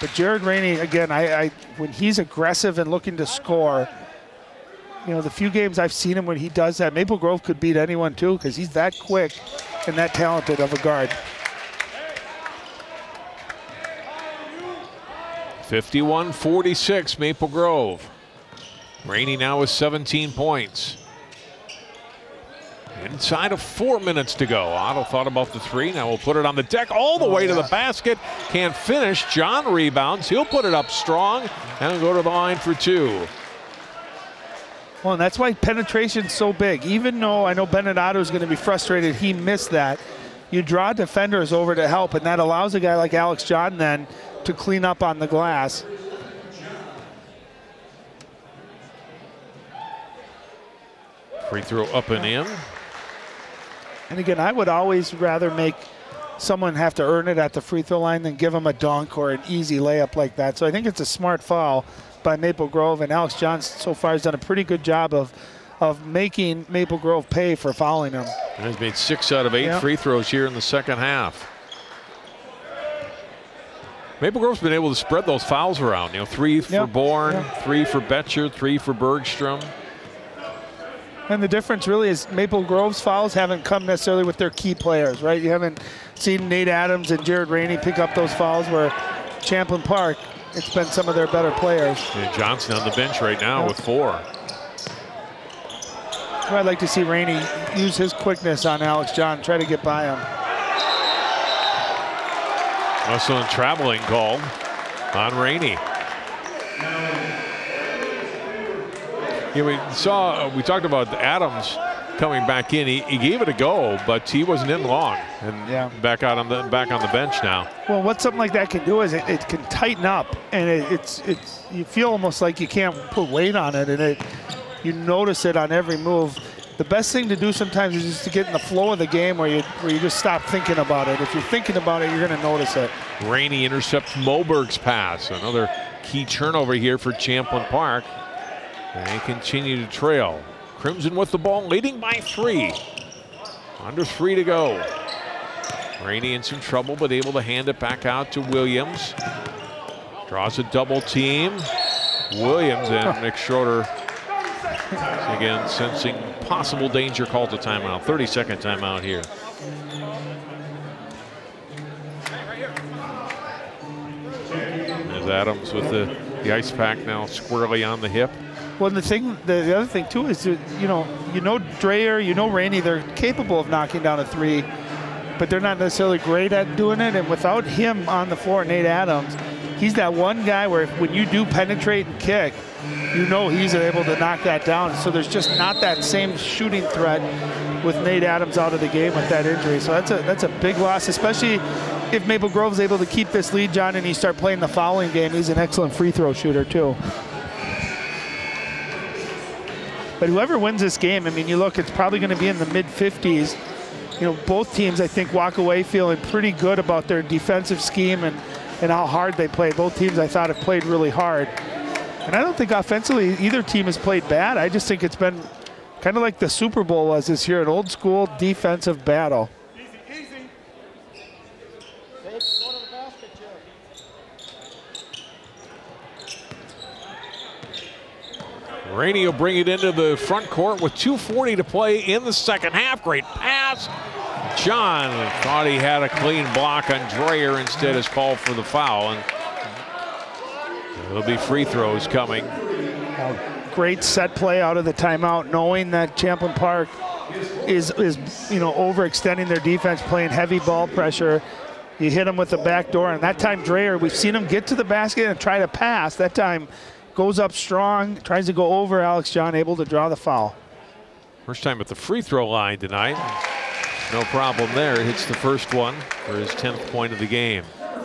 But Jared Rainey, again, I, I when he's aggressive and looking to score, you know, the few games I've seen him when he does that, Maple Grove could beat anyone too because he's that quick and that talented of a guard. 51-46, Maple Grove. Rainey now with 17 points. Inside of four minutes to go. Otto thought about the three. Now we'll put it on the deck all the way to the basket. Can't finish. John rebounds. He'll put it up strong and go to the line for two. Well, and that's why penetration's so big. Even though I know Bennett Otto is going to be frustrated he missed that, you draw defenders over to help, and that allows a guy like Alex John then to clean up on the glass. Free throw up and in. And again, I would always rather make someone have to earn it at the free throw line than give them a dunk or an easy layup like that. So I think it's a smart foul by Maple Grove, and Alex John so far has done a pretty good job of of making Maple Grove pay for fouling him. And he's made six out of eight Yep. free throws here in the second half. Maple Grove's been able to spread those fouls around. You know, three for Yep. Bourne, Yep. three for Betcher, three for Bergstrom. And the difference really is Maple Grove's fouls haven't come necessarily with their key players, right? You haven't seen Nate Adams and Jared Rainey pick up those fouls where Champlin Park, it's been some of their better players. And Johnson on the bench right now with four. I'd like to see Rainey use his quickness on Alex John, try to get by him. Also a traveling call on Rainey. Yeah, we saw, we talked about Adams coming back in. He, he gave it a go, but he wasn't in long. And Yeah. back out on the back on the bench now. Well, what something like that can do is it, it can tighten up, and it, it's it's you feel almost like you can't put weight on it, and it you notice it on every move. The best thing to do sometimes is just to get in the flow of the game where you where you just stop thinking about it. If you're thinking about it, you're going to notice it. Rainey intercepts Moberg's pass. Another key turnover here for Champlin Park. And they continue to trail. Crimson with the ball, leading by three. Under three to go. Rainey in some trouble, but able to hand it back out to Williams. Draws a double team. Williams and Nick Schroeder again sensing possible danger calls a timeout. 30 second timeout here. Adams with the, the ice pack now squarely on the hip. Well, the thing, the, the other thing too is, that, you know, you know Dreyer, you know Rainey, they're capable of knocking down a three, but they're not necessarily great at doing it. And without him on the floor, Nate Adams, he's that one guy where when you do penetrate and kick, you know he's able to knock that down. So there's just not that same shooting threat with Nate Adams out of the game with that injury. So that's a that's a big loss, especially if Maple Grove's able to keep this lead, John, and he start playing the fouling game. He's an excellent free throw shooter too. But whoever wins this game, I mean, you look, it's probably going to be in the mid 50s. You know, both teams, I think, walk away feeling pretty good about their defensive scheme and, and how hard they play. Both teams, I thought, have played really hard. And I don't think offensively either team has played bad. I just think it's been kind of like the Super Bowl was this year, an old school defensive battle. Rainey will bring it into the front court with 2.40 to play in the second half. Great pass. John thought he had a clean block on Dreyer, instead is called for the foul. And there'll be free throws coming. Great set play out of the timeout, knowing that Champlin Park is, is you know, overextending their defense, playing heavy ball pressure. You hit them with the back door, and that time Dreyer, we've seen him get to the basket and try to pass. That time goes up strong, tries to go over Alex John, able to draw the foul. First time at the free throw line tonight. No problem there. Hits the first one for his 10th point of the game.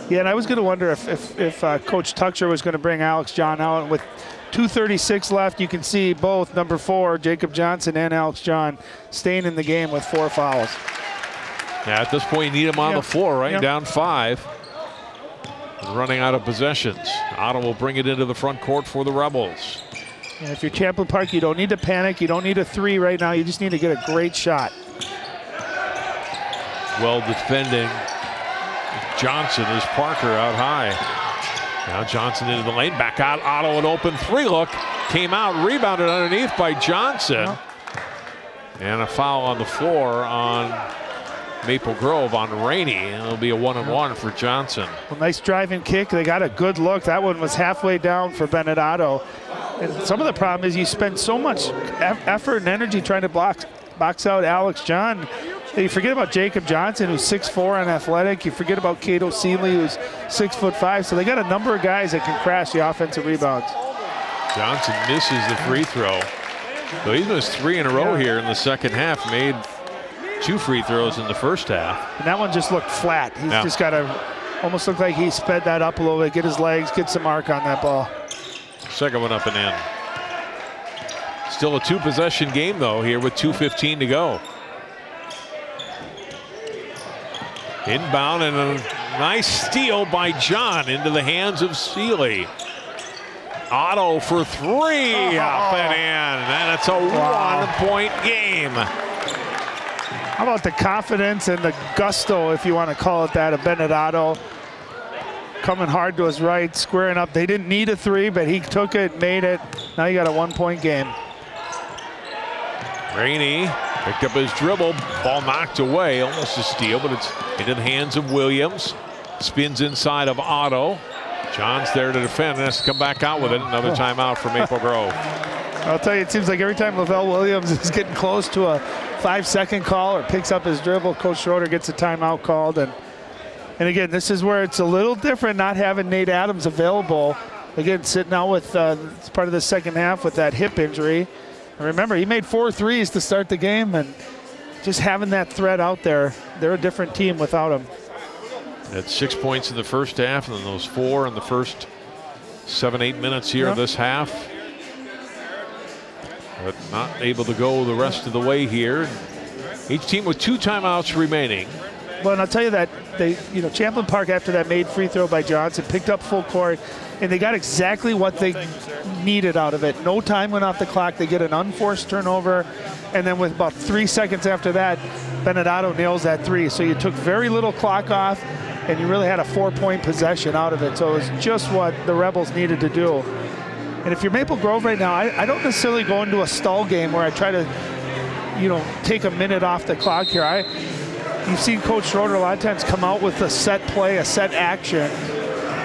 Yeah, and I was going to wonder if, if, if uh, Coach Tucker was going to bring Alex John out. With 2.36 left, you can see both number four, Jacob Johnson, and Alex John staying in the game with four fouls. Yeah, at this point, you need him on Yep. the floor, right? Yep. Down five. Running out of possessions. Otto will bring it into the front court for the Rebels. And if you're Champlin Park, you don't need to panic. You don't need a three right now. You just need to get a great shot. Well defending. Johnson is Parker out high. Now Johnson into the lane, back out. Otto an open three look. Came out, rebounded underneath by Johnson. And a foul on the floor on Maple Grove on Rainey. It'll be a one and one for Johnson. Well, nice driving kick. They got a good look. That one was halfway down for Bennett Otto. And some of the problem is you spend so much effort and energy trying to block, box out Alex John. You forget about Jacob Johnson, who's 6'4 and athletic. You forget about Cato Seeley, who's 6'5. So they got a number of guys that can crash the offensive rebounds. Johnson misses the free throw. So he's missed three in a row here in the second half. Made two free throws in the first half. And that one just looked flat. He's Yeah. just got to almost look like he sped that up a little bit, get his legs, get some mark on that ball. Second one up and in. Still a two possession game though here with 2.15 to go. Inbound and a nice steal by John into the hands of Seeley. Otto for three up and oh. in. And it's a one point game. How about the confidence and the gusto, if you want to call it that, of Bennett Otto? Coming hard to his right, squaring up. They didn't need a three, but he took it, made it. Now you got a one-point game. Rainey picked up his dribble, ball knocked away, almost a steal, but it's into the hands of Williams. Spins inside of Otto. John's there to defend and has to come back out with it. Another timeout for Maple Grove. I'll tell you, it seems like every time Lavelle Williams is getting close to a five-second call or picks up his dribble, Coach Schroeder gets a timeout called. And, and again, this is where it's a little different not having Nate Adams available. Again, sitting out with uh, it's part of the second half with that hip injury. And remember, he made four threes to start the game, and just having that threat out there, they're a different team without him. Had six points in the first half, and then those four in the first seven, eight minutes here of Yep. this half. But not able to go the rest of the way here. Each team with two timeouts remaining. Well, and I'll tell you that they, you know, Champlin Park after that made free throw by Johnson picked up full court, and they got exactly what they needed out of it. No time went off the clock. They get an unforced turnover, and then with about three seconds after that, Bennett Otto nails that three. So you took very little clock off, and you really had a four-point possession out of it. So it was just what the Rebels needed to do. And if you're Maple Grove right now, I, I don't necessarily go into a stall game where I try to, you know, take a minute off the clock here. I, you've seen Coach Schroeder a lot of times come out with a set play, a set action,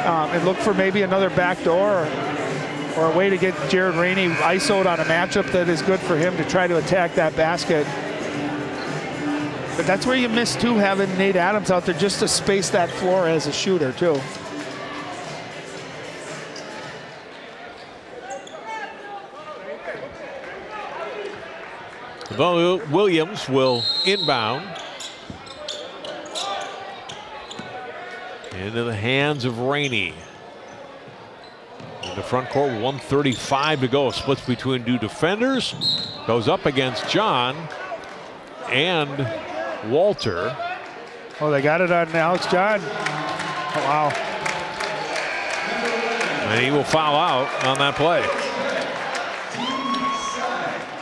um, and look for maybe another back door or, or a way to get Jared Rainey ISO'd on a matchup that is good for him to try to attack that basket. But that's where you miss too, having Nate Adams out there just to space that floor as a shooter too. Williams will inbound. Into the hands of Rainey. In the front court, 135 to go. Splits between two defenders. Goes up against John and Walter. Oh, they got it on Alex John. Oh, wow. And he will foul out on that play.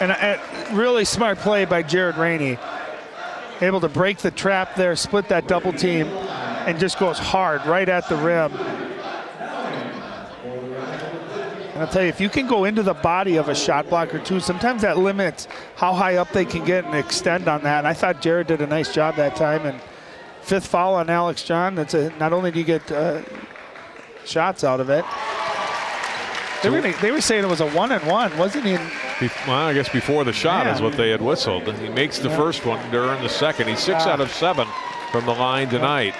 And a a really smart play by Jared Rainey. Able to break the trap there, split that double team, and just goes hard right at the rim. And I'll tell you, if you can go into the body of a shot blocker too, sometimes that limits how high up they can get and extend on that. And I thought Jared did a nice job that time. And fifth foul on Alex John. That's a not only do you get uh, shots out of it. They were, gonna, they were saying it was a one and one, wasn't he? Well, I guess before the shot is what they had whistled. He makes the Yeah. first one during the second. He's six Ah. out of seven from the line tonight.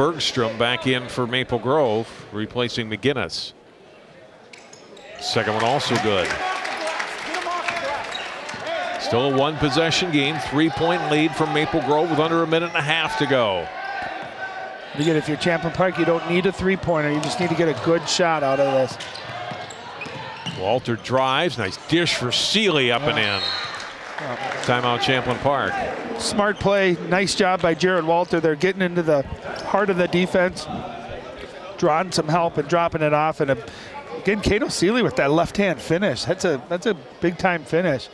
Bergstrom back in for Maple Grove, replacing McGinnis. Second one also good. Still a one possession game, three point lead from Maple Grove with under a minute and a half to go. Again, if you're Champlin Park, you don't need a three-pointer. You just need to get a good shot out of this. Walter drives, nice dish for Seeley up and in. Timeout Champlin Park. Smart play, nice job by Jared Walter. They're getting into the heart of the defense, drawing some help and dropping it off. And again, Cato Seeley with that left-hand finish. That's a that's a big-time finish.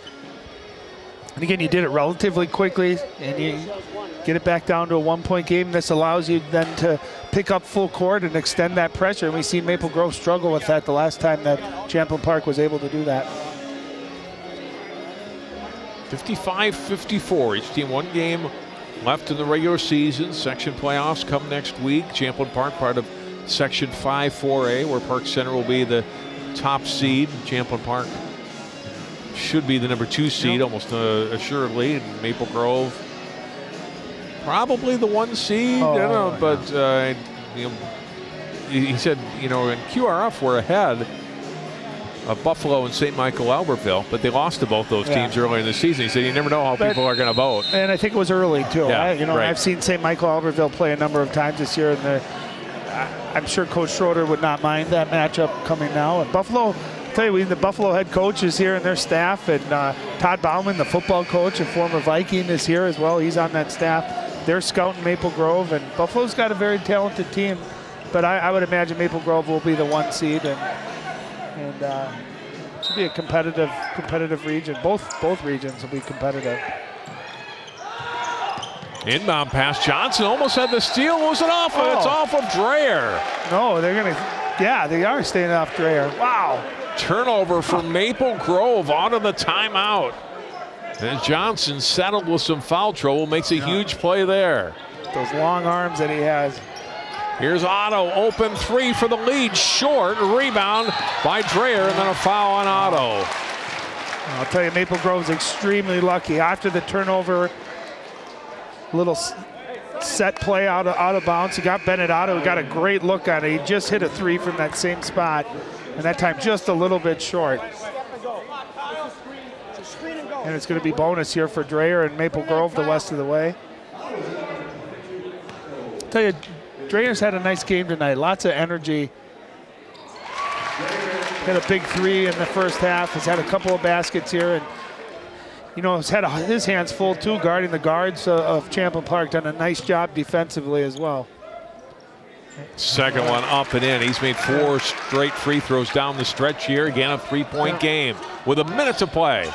And again, you did it relatively quickly, and you get it back down to a one-point game. This allows you then to pick up full court and extend that pressure. And we've seen Maple Grove struggle with that the last time that Champlin Park was able to do that. 55-54. Each team one game left in the regular season. Section playoffs come next week. Champlin Park part of Section 5-4A, where Park Center will be the top seed. Champlin Park should be the number two seed, almost uh, assuredly. And Maple Grove probably the one seed. I don't know, but uh, you know, he said, you know, in QRF we're ahead. Of Buffalo and St. Michael Albertville, but they lost to both those Yeah. teams earlier in the season. He said you never know how But- people are going to vote. And I think it was early too. Yeah, I, you know, right. I've seen St. Michael Albertville play a number of times this year, and I'm sure Coach Schroeder would not mind that matchup coming now. And Buffalo, I'll tell you, we, the Buffalo head coach is here and their staff, and uh, Todd Bauman, the football coach and former Viking, is here as well. He's on that staff. They're scouting Maple Grove, and Buffalo's got a very talented team. But I, I would imagine Maple Grove will be the one seed, and and uh, should be a competitive competitive region. Both both regions will be competitive. Inbound pass. Johnson almost had the steal. Was it off? Oh. It's off of Dreyer. No, they're gonna. Yeah, they are staying off Dreyer. Wow. Turnover for Maple Grove out of the timeout. And Johnson settled with some foul trouble. Makes a huge play there. Those long arms that he has. Here's Otto, open three for the lead, short, rebound by Dreyer, and then a foul on Otto. I'll tell you, Maple Grove's extremely lucky. After the turnover, little set play out of, out of bounds. He got Bennett Otto. He got a great look on it. He just hit a three from that same spot, and that time just a little bit short. And it's going to be bonus here for Dreyer and Maple Grove the rest of the way. tell you, Dreyer's had a nice game tonight. Lots of energy. Hit a big three in the first half. Has had a couple of baskets here, and you know has had a, his hands full too, guarding the guards uh, of Champlin Park. Done a nice job defensively as well. Second one up and in. He's made four straight free throws down the stretch here. Again, a three-point game with a minute to play.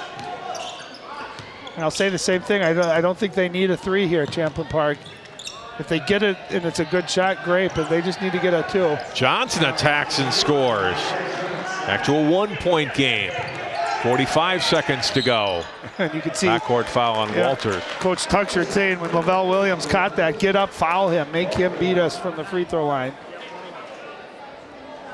And I'll say the same thing. I don't, I don't think they need a three here at Champlin Park. If they get it and it's a good shot, great, but they just need to get a two. Johnson attacks and scores. Back to a one-point game. 45 seconds to go. And you can see Backcourt foul on Yeah. Walters. Coach Tuchscherer saying when Lavelle Williams caught that, get up, foul him, make him beat us from the free throw line.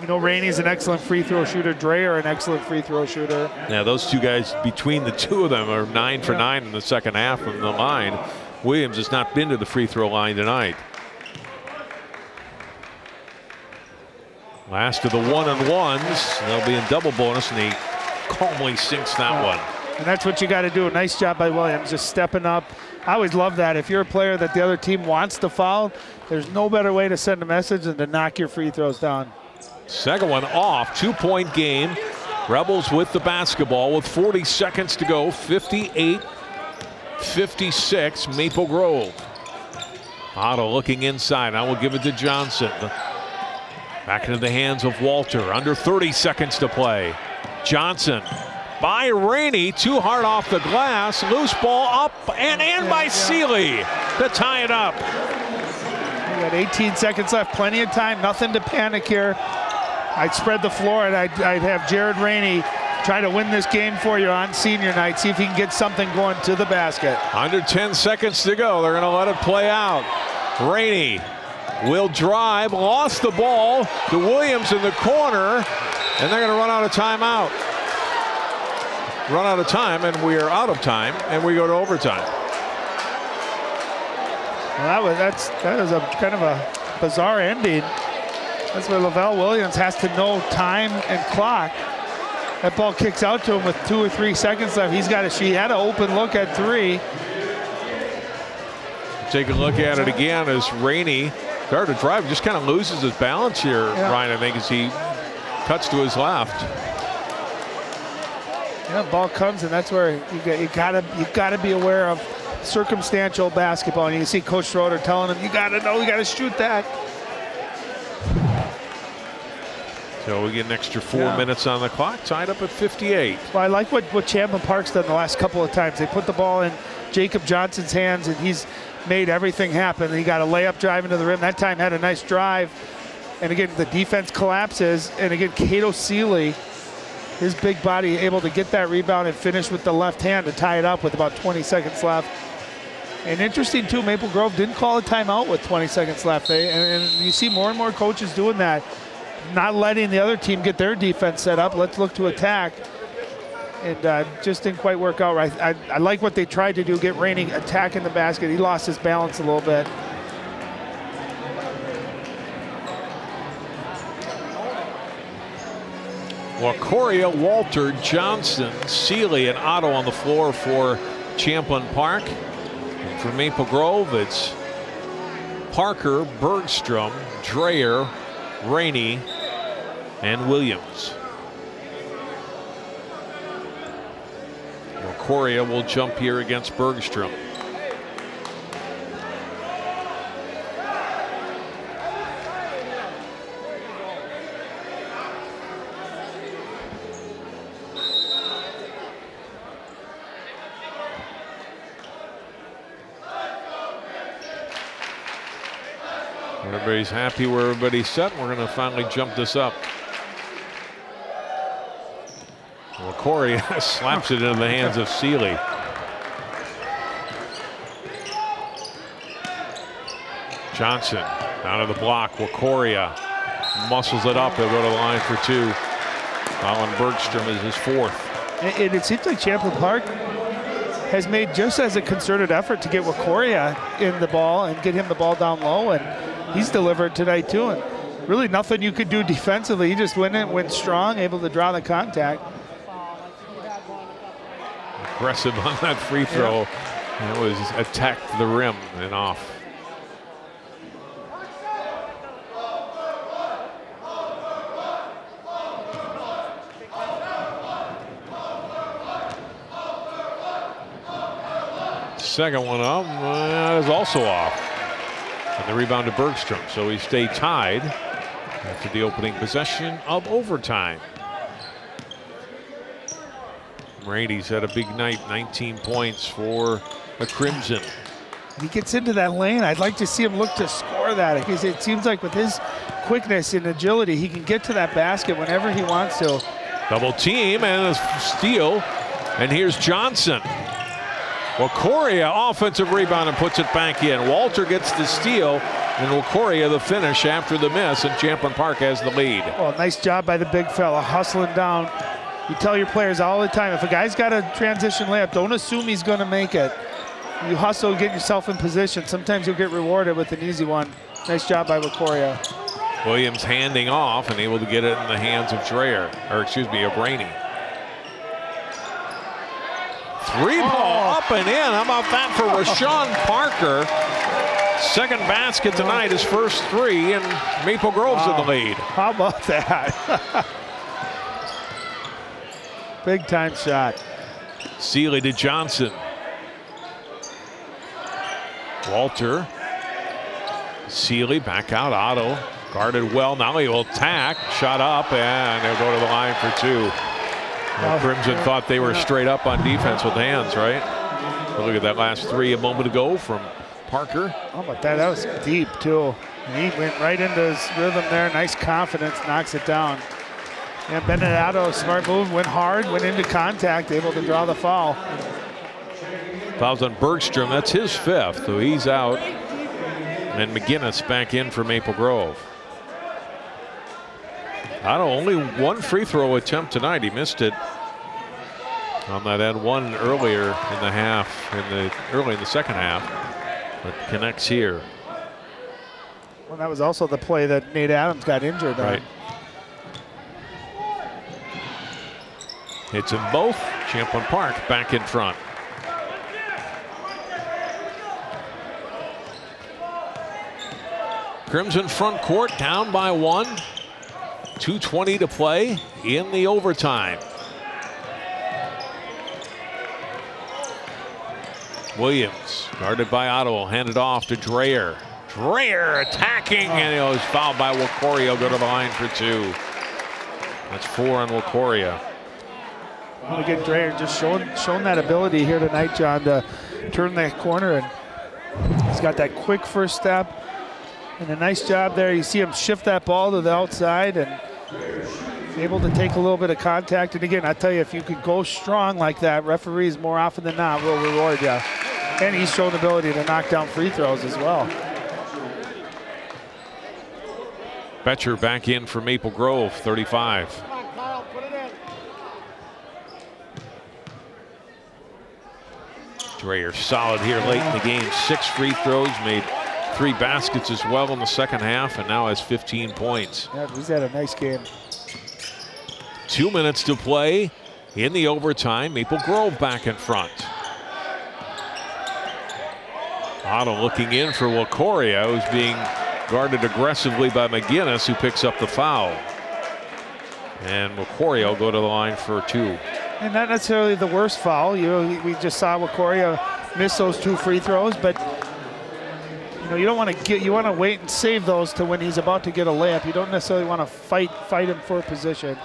You know, Rainey's an excellent free throw shooter. Dreyer, an excellent free throw shooter. Now, those two guys, between the two of them, are nine for Yeah. nine in the second half from the line. Williams has not been to the free throw line tonight. Last of the one and ones. They'll be in double bonus, and he calmly sinks that oh, one. And that's what you got to do. A nice job by Williams, just stepping up. I always love that. If you're a player that the other team wants to foul, there's no better way to send a message than to knock your free throws down. Second one off, two point game. Rebels with the basketball with 40 seconds to go, 58 56, Maple Grove. Otto looking inside. I will give it to Johnson. Back into the hands of Walter. Under 30 seconds to play. Johnson by Rainey. Too hard off the glass. Loose ball up and in by Seeley to tie it up. We got 18 seconds left, plenty of time, nothing to panic here. I'd spread the floor and I'd, I'd have Jared Rainey try to win this game for you on senior night, see if he can get something going to the basket. Under 10 seconds to go. They're going to let it play out. Rainey will drive, lost the ball to Williams in the corner, and they're going to run out of timeout. Run out of time, and we are out of time, and we go to overtime. Well, that was that's that was a kind of a bizarre ending. That's where Lavelle Williams has to know time and clock. That ball kicks out to him with two or three seconds left. He's got a she had an open look at three. Take a look at it again as Rainey started to drive, just kind of loses his balance here, Yeah. Ryan, I think, as he cuts to his left. Yeah, ball comes and that's where you got you gotta you gotta be aware of circumstantial basketball. And you see Coach Schroeder telling him, you gotta know, you gotta shoot that. So we get an extra four Yeah. minutes on the clock, tied up at 58. Well, I like what, what Champlin Park's done the last couple of times. They put the ball in Jacob Johnson's hands, and he's made everything happen. He got a layup drive into the rim. That time had a nice drive. And again, the defense collapses. And again, Cato Seeley, his big body, able to get that rebound and finish with the left hand to tie it up with about 20 seconds left. And interesting, too, Maple Grove didn't call a timeout with 20 seconds left. They, and, and you see more and more coaches doing that, not letting the other team get their defense set up. Let's look to attack and uh, just didn't quite work out right. I, I like what they tried to do, get Rainey attacking the basket. He lost his balance a little bit. Wakoria, Walter, Johnson, Seeley, and Otto on the floor for Champlin Park. And for Maple Grove, it's Parker, Bergstrom, Dreyer, Rainey, and Williams. Wakoria will jump here against Bergstrom. Everybody's happy where everybody's set. We're going to finally jump this up. Well, Corey slaps it into the hands of Seeley. Johnson out of the block. Wakoria muscles it up. They'll go to the line for two. Alan Bergstrom is his fourth. And, it seems like Champlin Park has made just as a concerted effort to get Wakoria in the ball and get him the ball down low, and he's delivered tonight too. And really nothing you could do defensively. He just went in, went strong, able to draw the contact. Aggressive on that free throw. Yeah. It was attacked the rim and off. Second one up uh, is also off. And the rebound to Bergstrom. So we stay tied after the opening possession of overtime. Rainey's had a big night, 19 points for the Crimson. He gets into that lane. I'd like to see him look to score that because it seems like with his quickness and agility, he can get to that basket whenever he wants to. Double team and a steal. And here's Johnson. Wakoria offensive rebound and puts it back in. Walter gets the steal and Wakoria the finish after the miss and Champlin Park has the lead. Well, nice job by the big fella hustling down. You tell your players all the time, if a guy's got a transition layup, don't assume he's going to make it. You hustle, get yourself in position. Sometimes you'll get rewarded with an easy one. Nice job by Wakoria. Williams handing off and able to get it in the hands of Dreyer, or excuse me, of Rainey. Three oh. ball oh. up and in. How about that for Rashawn Parker? Second basket tonight, his first three, and Maple Grove's wow. in the lead. How about that? Big time shot. Seeley to Johnson. Walter. Seeley back out. Otto guarded well. Now he will attack. Shot up, and they'll go to the line for two. Well, Crimson thought they were straight up on defense with hands, right? But look at that last three a moment ago from Parker. Oh, but that, that was deep, too. He went right into his rhythm there. Nice confidence, knocks it down. And Bennett Otto, smart move, went hard, went into contact, able to draw the foul. Fouls on Bergstrom, that's his fifth, so he's out. And McGinnis back in for Maple Grove. Otto only one free throw attempt tonight. He missed it on that end one earlier in the half, in the early in the second half, but connects here. Well, that was also the play that Nate Adams got injured right. Hits them both. Champlin Park back in front. Crimson front court down by one. 2.20 to play in the overtime. Williams, guarded by Otto, handed off to Dreyer. Dreyer attacking, and he was fouled by Wakoria. Go to the line for two. That's four on Wakoria. To get Dreyer just showing showing that ability here tonight, John, to turn that corner, and he's got that quick first step, and a nice job there. You see him shift that ball to the outside, and able to take a little bit of contact. And again, I tell you, if you could go strong like that, referees more often than not will reward you. And he's shown the ability to knock down free throws as well. Betcher back in for Maple Grove, 35. Dreyer solid here late in the game. Six free throws, made three baskets as well in the second half, and now has 15 points. Yeah, he's had a nice game. Two minutes to play in the overtime. Maple Grove back in front. Otto looking in for Wakoria, who's being guarded aggressively by McGinnis, who picks up the foul. And Wakoria will go to the line for two. And not necessarily the worst foul. You know, we just saw Wakoria miss those two free throws, but you know, you don't want to get, you want to wait and save those to when he's about to get a layup. You don't necessarily want to fight, fight him for position.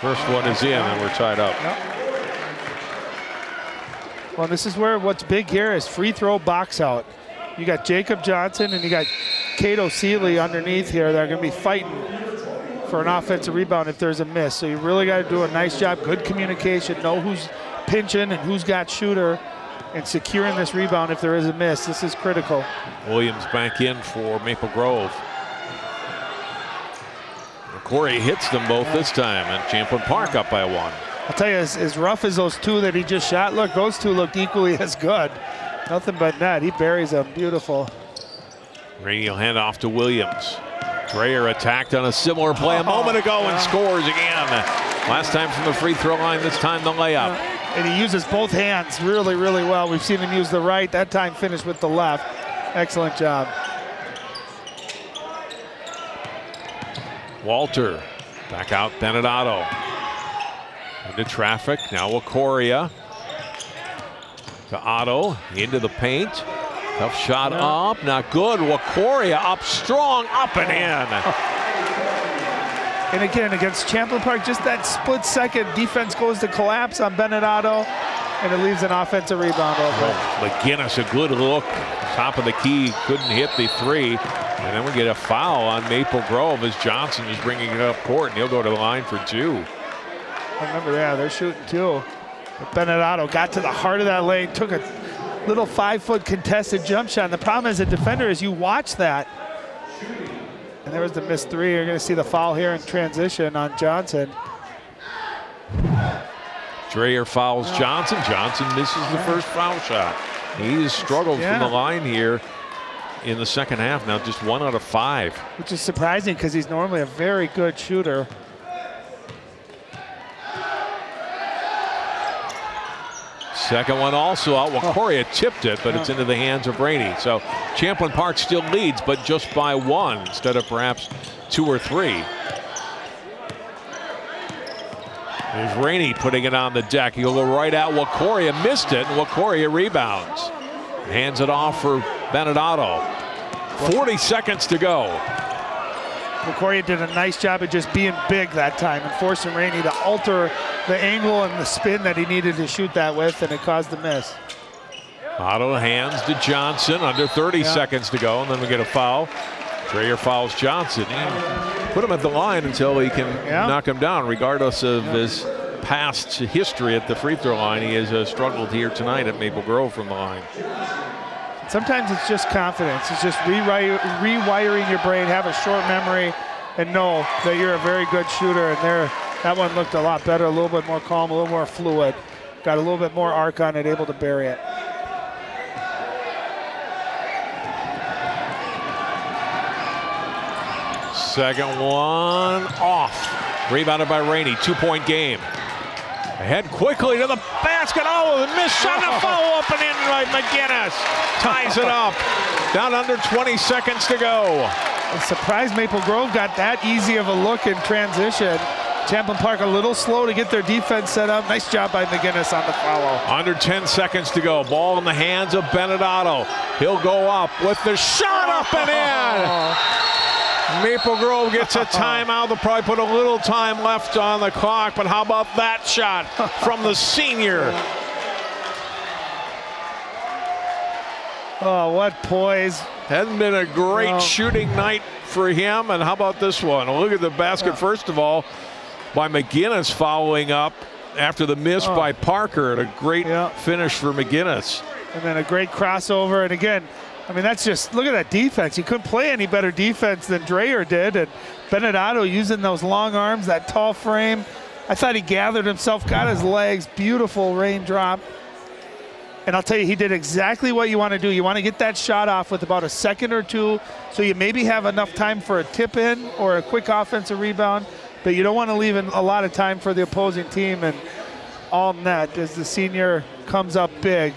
First one is in, and we're tied up. Yep. Well, this is where what's big here is free throw box out. You got Jacob Johnson and you got Cato Seeley underneath here They're going to be fighting for an offensive rebound if there's a miss. So you really got to do a nice job, good communication, know who's pinching and who's got shooter, and securing this rebound if there is a miss. This is critical. Williams back in for Maple Grove. Corey hits them both this time, and Champlin Park up by one. I'll tell you, as, as rough as those two that he just shot look, those two looked equally as good. Nothing but net. He buries them. Beautiful. Rainey will hand off to Williams. Dreyer attacked on a similar play a moment ago and scores again. Last time from the free throw line, this time the layup. And he uses both hands really, really well. We've seen him use the right. That time finished with the left. Excellent job. Walter back out Bennett Otto. Into traffic. Now Wakoria. To Otto. Into the paint. Tough shot up. Not good. Wakoria up strong. Up and oh. in. And again, against Champlin Park, just that split second defense goes to collapse on Bennett Otto, and it leaves an offensive rebound over. McGinnis, a good look. Top of the key, couldn't hit the three. And then we get a foul on Maple Grove as Johnson is bringing it up court, and he'll go to the line for two. Remember, yeah, they're shooting two. But Bennett Otto got to the heart of that lane, took a little five-foot contested jump shot. And the problem as a defender is you watch that, and there was the missed three. You're going to see the foul here in transition on Johnson. Dreyer fouls Johnson. Johnson misses the first foul shot. He has struggled Yeah. from the line here in the second half. Now just one out of five. Which is surprising because he's normally a very good shooter. Second one also out. Wakoria oh. tipped it, but it's into the hands of Rainey. So Champlin Park still leads, but just by one instead of perhaps two or three. There's Rainey putting it on the deck. He'll go right at Wakoria, Missed it, and Wakoria rebounds. Hands it off for Bennett Otto. 40 seconds to go. Wakoria did a nice job of just being big that time and forcing Rainey to alter the angle and the spin that he needed to shoot that with, and it caused the miss. Otto hands to Johnson. Under 30 Yeah. seconds to go, and then we get a foul. Dreyer fouls Johnson. Put him at the line until he can Yeah. knock him down, regardless of his past history at the free throw line. He has uh, struggled here tonight at Maple Grove from the line. Sometimes it's just confidence. It's just rewiring your brain, have a short memory, and know that you're a very good shooter. And there, that one looked a lot better, a little bit more calm, a little more fluid. Got a little bit more arc on it, able to bury it. Second one off. Rebounded by Rainey. Two point game. Ahead quickly to the basket. Oh, the missed shot. A follow up and in by McGinnis. Ties it up. Down under 20 seconds to go. I'm surprised Maple Grove got that easy of a look in transition. Champlin Park a little slow to get their defense set up. Nice job by McGinnis on the follow. Under 10 seconds to go. Ball in the hands of Bennett Otto. He'll go up with the shot up and in. Oh. Maple Grove gets a timeout. They'll probably put a little time left on the clock, but how about that shot from the senior? Oh, what poise. Hasn't been a great No. shooting night for him. And how about this one? Look at the basket, first of all, by McGinnis following up after the miss Oh. by Parker. And a great finish for McGinnis. And then a great crossover. And again, I mean, that's just, look at that defense. You couldn't play any better defense than Dreyer did. And Bennett Otto using those long arms, that tall frame. I thought he gathered himself, got his legs, beautiful raindrop. And I'll tell you, he did exactly what you want to do. You want to get that shot off with about a second or two, so you maybe have enough time for a tip in or a quick offensive rebound. but you don't want to leave in a lot of time for the opposing team and all net as the senior comes up big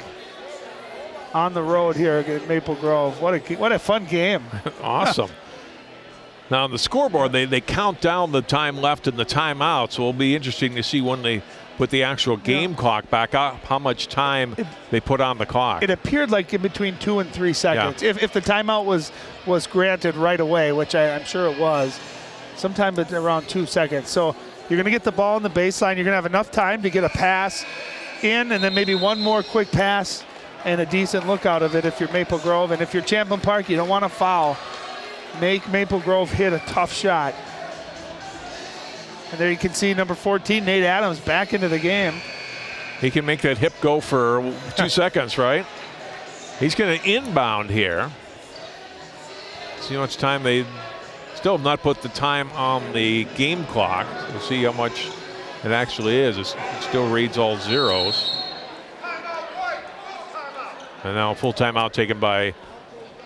on the road here at Maple Grove. What a what a fun game. awesome. Now on the scoreboard, they, they count down the time left in the timeout, so it'll be interesting to see when they put the actual game yeah. clock back up, how much time it, they put on the clock. It appeared like in between two and three seconds. Yeah. If, if the timeout was was granted right away, which I, I'm sure it was, sometime around two seconds. So you're going to get the ball in the baseline. You're going to have enough time to get a pass in, and then maybe one more quick pass and a decent look out of it if you're Maple Grove. And if you're Champlin Park, you don't want to foul. Make Maple Grove hit a tough shot. And there you can see number 14, Nate Adams, back into the game. He can make that hip go for two seconds, right? He's going to inbound here. See how much time they still have not put the time on the game clock. We'll see how much it actually is. It still reads all zeros. And now a full timeout taken by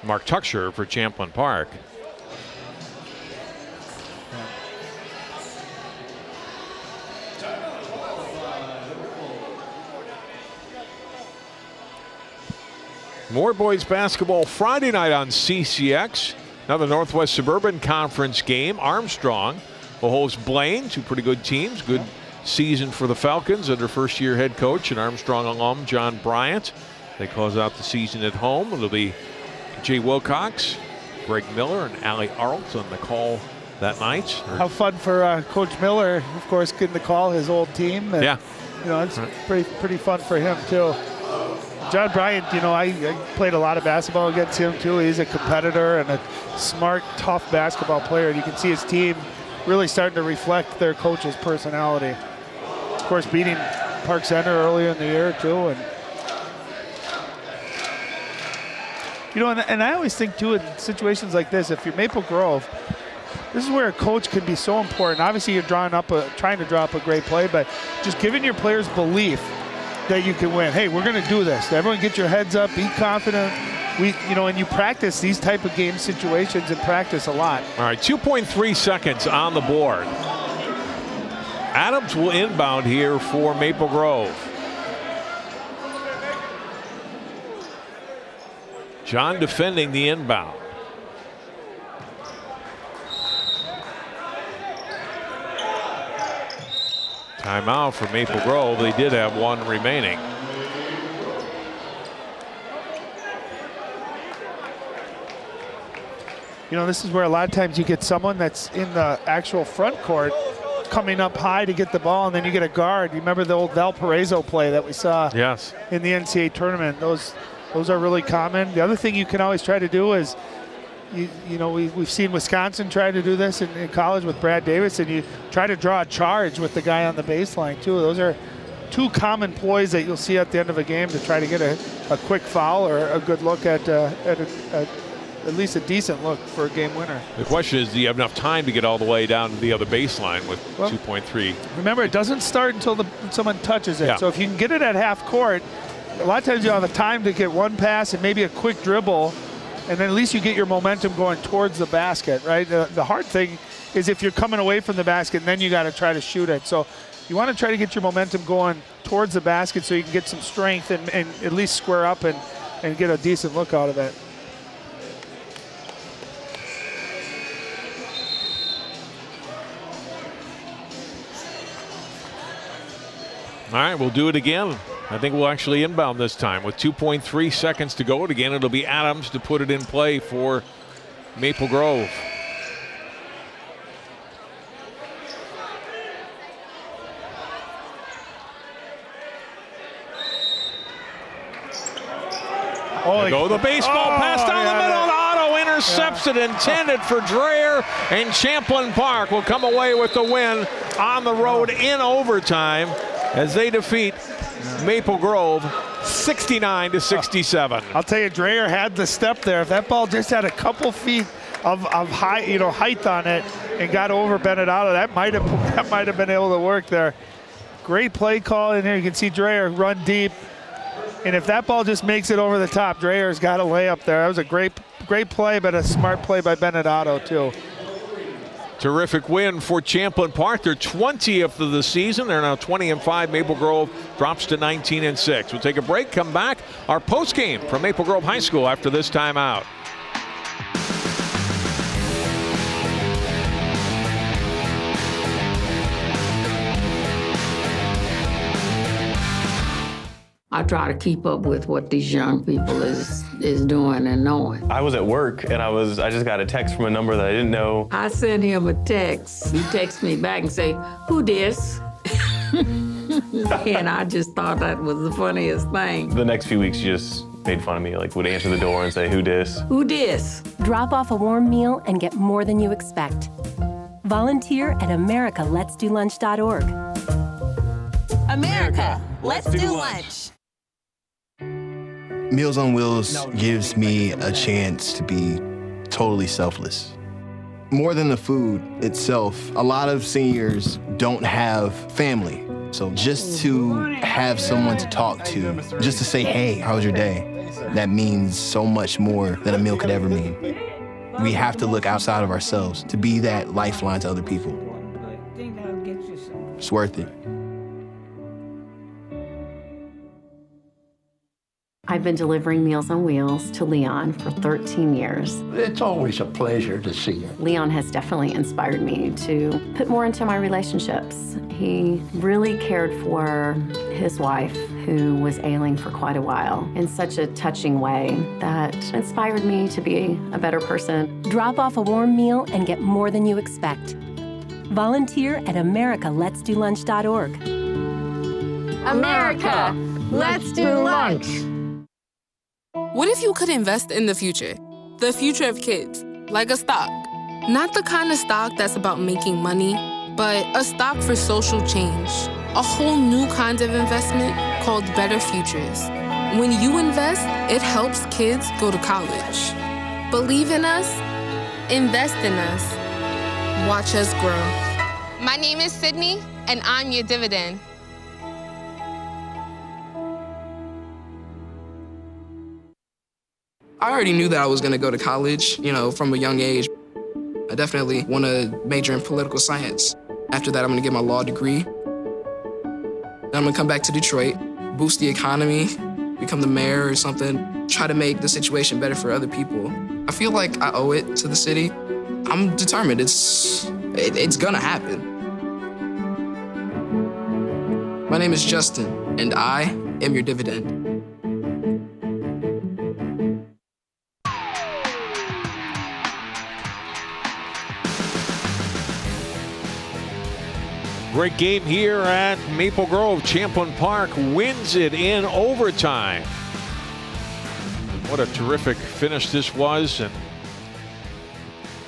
Mark Tuchscherer for Champlin Park. More boys basketball Friday night on CCX. Another Northwest Suburban Conference game. Armstrong will host Blaine, two pretty good teams. Good season for the Falcons under first year head coach and Armstrong alum John Bryant. They close out the season at home. It'll be Jay Wilcox, Greg Miller, and Allie Arlt on the call that night. How fun for uh, Coach Miller, of course, getting to call his old team. And, yeah. You know, it's right. pretty pretty fun for him too. John Bryant, you know, I, I, played a lot of basketball against him too. He's a competitor and a smart, tough basketball player. And you can see his team really starting to reflect their coach's personality. Of course, beating Park Center earlier in the year too, and you know, and, and I always think too in situations like this, if you're Maple Grove, this is where a coach can be so important. Obviously, you're drawing up a, trying to draw up a great play, but just giving your players belief that you can win. Hey, we're going to do this. Everyone get your heads up, be confident. We, you know, and you practice these type of game situations and practice a lot. All right, 2.3 seconds on the board. Adams will inbound here for Maple Grove. John defending the inbound. Timeout for Maple Grove. They did have one remaining. You know, this is where a lot of times you get someone that's in the actual front court coming up high to get the ball, and then you get a guard. You remember the old Valparaiso play that we saw yes. in the NCAA tournament? Those those are really common. The other thing you can always try to do is you, you know, we, we've seen Wisconsin try to do this in, in, college with Brad Davis, and you try to draw a charge with the guy on the baseline, too. Those are two common ploys that you'll see at the end of a game to try to get a, a quick foul or a good look at, uh, at a, a, at least a decent look for a game winner. The question is, do you have enough time to get all the way down to the other baseline with well, 2.3? Remember, it doesn't start until the, someone touches it. Yeah. So if you can get it at half court, a lot of times you have a time to get one pass and maybe a quick dribble – and then at least you get your momentum going towards the basket, right? The, the hard thing is if you're coming away from the basket, then you got to try to shoot it. So you want to try to get your momentum going towards the basket so you can get some strength and, and at least square up and, and get a decent look out of it. All right, we'll do it again. I think we'll actually inbound this time with 2.3 seconds to go. And again, it'll be Adams to put it in play for Maple Grove. Oh, go the baseball oh, pass down yeah, the middle. Otto intercepts yeah. it, intended for Dreyer, and Champlin Park will come away with the win on the road in overtime as they defeat Maple Grove 69 to uh, 67. I'll tell you, Dreyer had the step there. If that ball just had a couple feet of, of high, you know, height on it and got over Bennett Otto, that might have that might have been able to work there. Great play call in here. You can see Dreyer run deep. And if that ball just makes it over the top, Dreyer's got a layup there. That was a great, great play, but a smart play by Bennett Otto too. Terrific win for Champlin Park. Their 20th of the season. They're now 20 and 5. Maple Grove drops to 19 and 6. We'll take a break, come back. Our post game from Maple Grove High School after this timeout. I try to keep up with what these young people is is doing and knowing. I was at work and I was I just got a text from a number that I didn't know. I sent him a text. He texts me back and say, "Who this?" and I just thought that was the funniest thing. The next few weeks, you just made fun of me. Like would answer the door and say, "Who dis?" Who dis? Drop off a warm meal and get more than you expect. Volunteer at AmericaLet'sDoLunch.org. America, let's do lunch. Meals on Wheels gives me a chance to be totally selfless. More than the food itself, a lot of seniors don't have family. So just to have someone to talk to, just to say, hey, how was your day? That means so much more than a meal could ever mean. We have to look outside of ourselves to be that lifeline to other people. It's worth it. I've been delivering Meals on Wheels to Leon for 13 years. It's always a pleasure to see you. Leon has definitely inspired me to put more into my relationships. He really cared for his wife, who was ailing for quite a while, in such a touching way that inspired me to be a better person. Drop off a warm meal and get more than you expect. Volunteer at AmericaLet'sDoLunch.org. America, let's do lunch. What if you could invest in the future? The future of kids, like a stock. Not the kind of stock that's about making money, but a stock for social change. A whole new kind of investment called Better Futures. When you invest, it helps kids go to college. Believe in us, invest in us, watch us grow. My name is Sydney, and I'm your dividend. I already knew that I was going to go to college, you know, from a young age. I definitely want to major in political science. After that, I'm going to get my law degree. Then I'm going to come back to Detroit, boost the economy, become the mayor or something, try to make the situation better for other people. I feel like I owe it to the city. I'm determined. It's it, it's going to happen. My name is Justin, and I am your dividend. Great game here at Maple Grove. Champlin Park wins it in overtime. What a terrific finish this was. And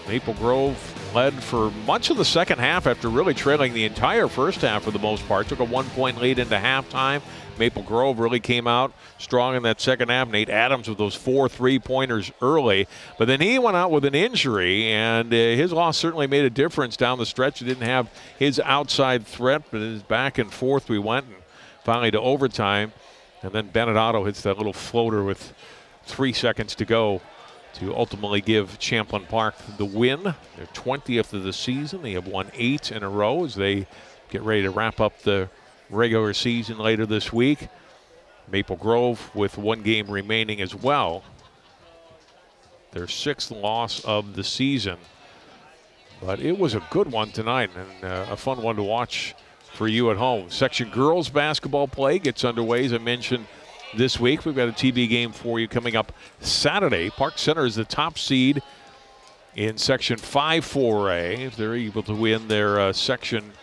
Maple Grove led for much of the second half after really trailing the entire first half for the most part. Took a one point lead into halftime. Maple Grove really came out strong in that second half. Nate Adams with those four three pointers early. But then he went out with an injury, and uh, his loss certainly made a difference down the stretch. He didn't have his outside threat, but his back and forth we went, and finally to overtime. And then Bennett Otto hits that little floater with three seconds to go to ultimately give Champlin Park the win. Their 20th of the season. They have won eight in a row as they get ready to wrap up the regular season later this week. Maple Grove with one game remaining as well. Their sixth loss of the season. But it was a good one tonight and uh, a fun one to watch for you at home. Section girls basketball play gets underway, as I mentioned this week. We've got a TV game for you coming up Saturday. Park Center is the top seed in Section 5 4A. If they're able to win their uh, section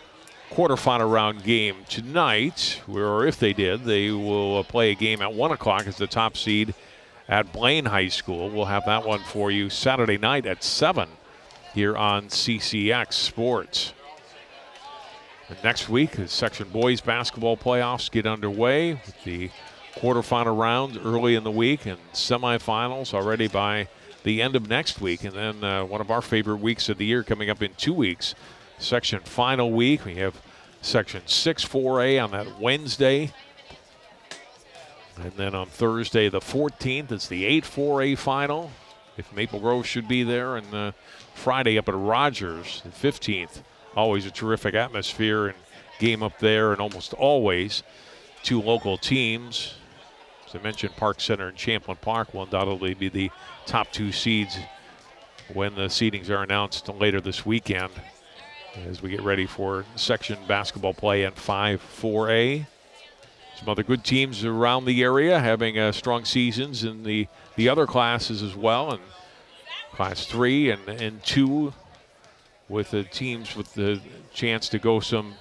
quarterfinal round game tonight, or if they did, they will uh, play a game at 1 o'clock as the top seed at Blaine High School. We'll have that one for you Saturday night at 7 here on CCX Sports. And next week, the section boys basketball playoffs get underway with the quarterfinal rounds early in the week and semifinals already by the end of next week. And then uh, one of our favorite weeks of the year coming up in two weeks, section final week. We have section 6 4A on that Wednesday. And then on Thursday, the 14th, it's the 8 4A final. if Maple Grove should be there. And uh, Friday up at Rogers, the 15th. Always a terrific atmosphere and game up there, and almost always two local teams. As I mentioned, Park Center and Champlin Park will undoubtedly be the top two seeds when the seedings are announced later this weekend as we get ready for section basketball play at 5 4A. Some other good teams around the area having uh, strong seasons in the, the other classes as well. And class three and, and two with the teams with the chance to go some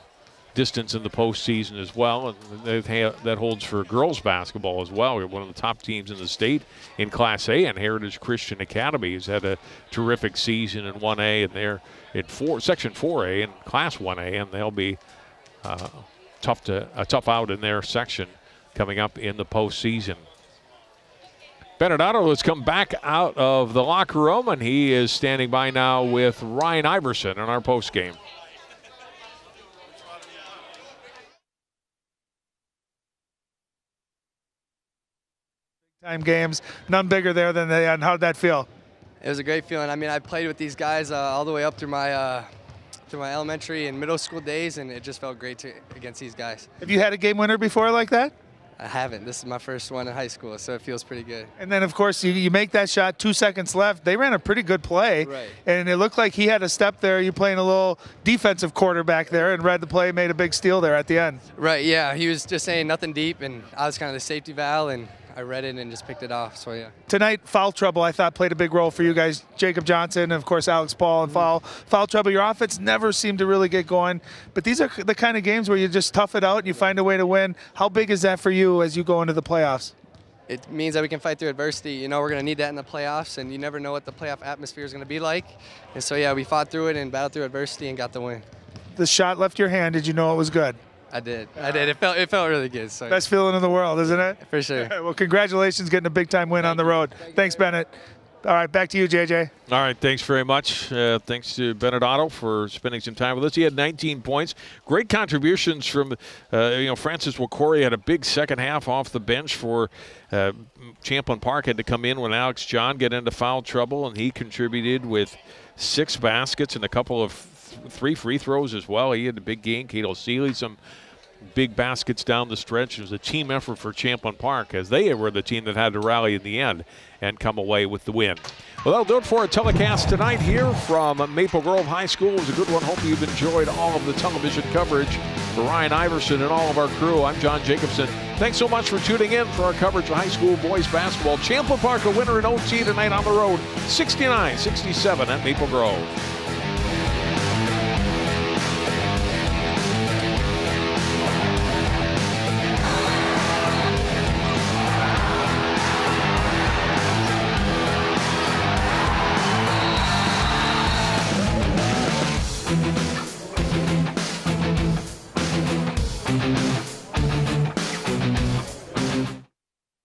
distance in the postseason as well. And that holds for girls basketball as well. We're one of the top teams in the state in Class A, and Heritage Christian Academy has had a terrific season in 1A, and they're in four, Section 4A and Class 1A, and they'll be uh, tough to a tough out in their section coming up in the postseason. Bennett Otto has come back out of the locker room, and he is standing by now with Ryan Iverson in our post Time games, none bigger there than they. And how'd that feel? It was a great feeling. I mean, I played with these guys uh, all the way up through my uh, through my elementary and middle school days, and it just felt great to, against these guys. Have you had a game winner before like that? I haven't. This is my first one in high school, so it feels pretty good. And then, of course, you, you make that shot, two seconds left. They ran a pretty good play. Right. And it looked like he had a step there. You playing a little defensive quarterback there and read the play, made a big steal there at the end. Right, yeah. He was just saying nothing deep, and I was kind of the safety valve, and I read it and just picked it off. So yeah. Tonight, foul trouble I thought played a big role for you guys. Jacob Johnson, and of course Alex Paul, and foul foul trouble. Your offense never seemed to really get going, but these are the kind of games where you just tough it out and you find a way to win. How big is that for you as you go into the playoffs? It means that we can fight through adversity. You know, we're going to need that in the playoffs, and you never know what the playoff atmosphere is going to be like. And so, yeah, we fought through it and battled through adversity and got the win. The shot left your hand. Did you know it was good? I did. I did. It felt it felt really good. So. Best feeling in the world, isn't it? For sure. well, congratulations getting a big time win on the road. Thanks, Bennett. All right, back to you, JJ. All right, thanks very much. Uh, thanks to Bennett Otto for spending some time with us. He had 19 points. Great contributions from, uh, you know, Francis Wakoria had a big second half off the bench for uh, Champlin Park. Had to come in when Alex John got into foul trouble, and he contributed with six baskets and a couple of th- three free throws as well. He had a big game. Cato Seeley, some big baskets down the stretch. It was a team effort for Champlin Park as they were the team that had to rally in the end and come away with the win. Well, that'll do it for a telecast tonight here from Maple Grove High School. It was a good one. Hope you've enjoyed all of the television coverage. For Ryan Iverson and all of our crew, I'm John Jacobson. Thanks so much for tuning in for our coverage of high school boys basketball. Champlin Park a winner in OT tonight on the road, 69-67 at Maple Grove.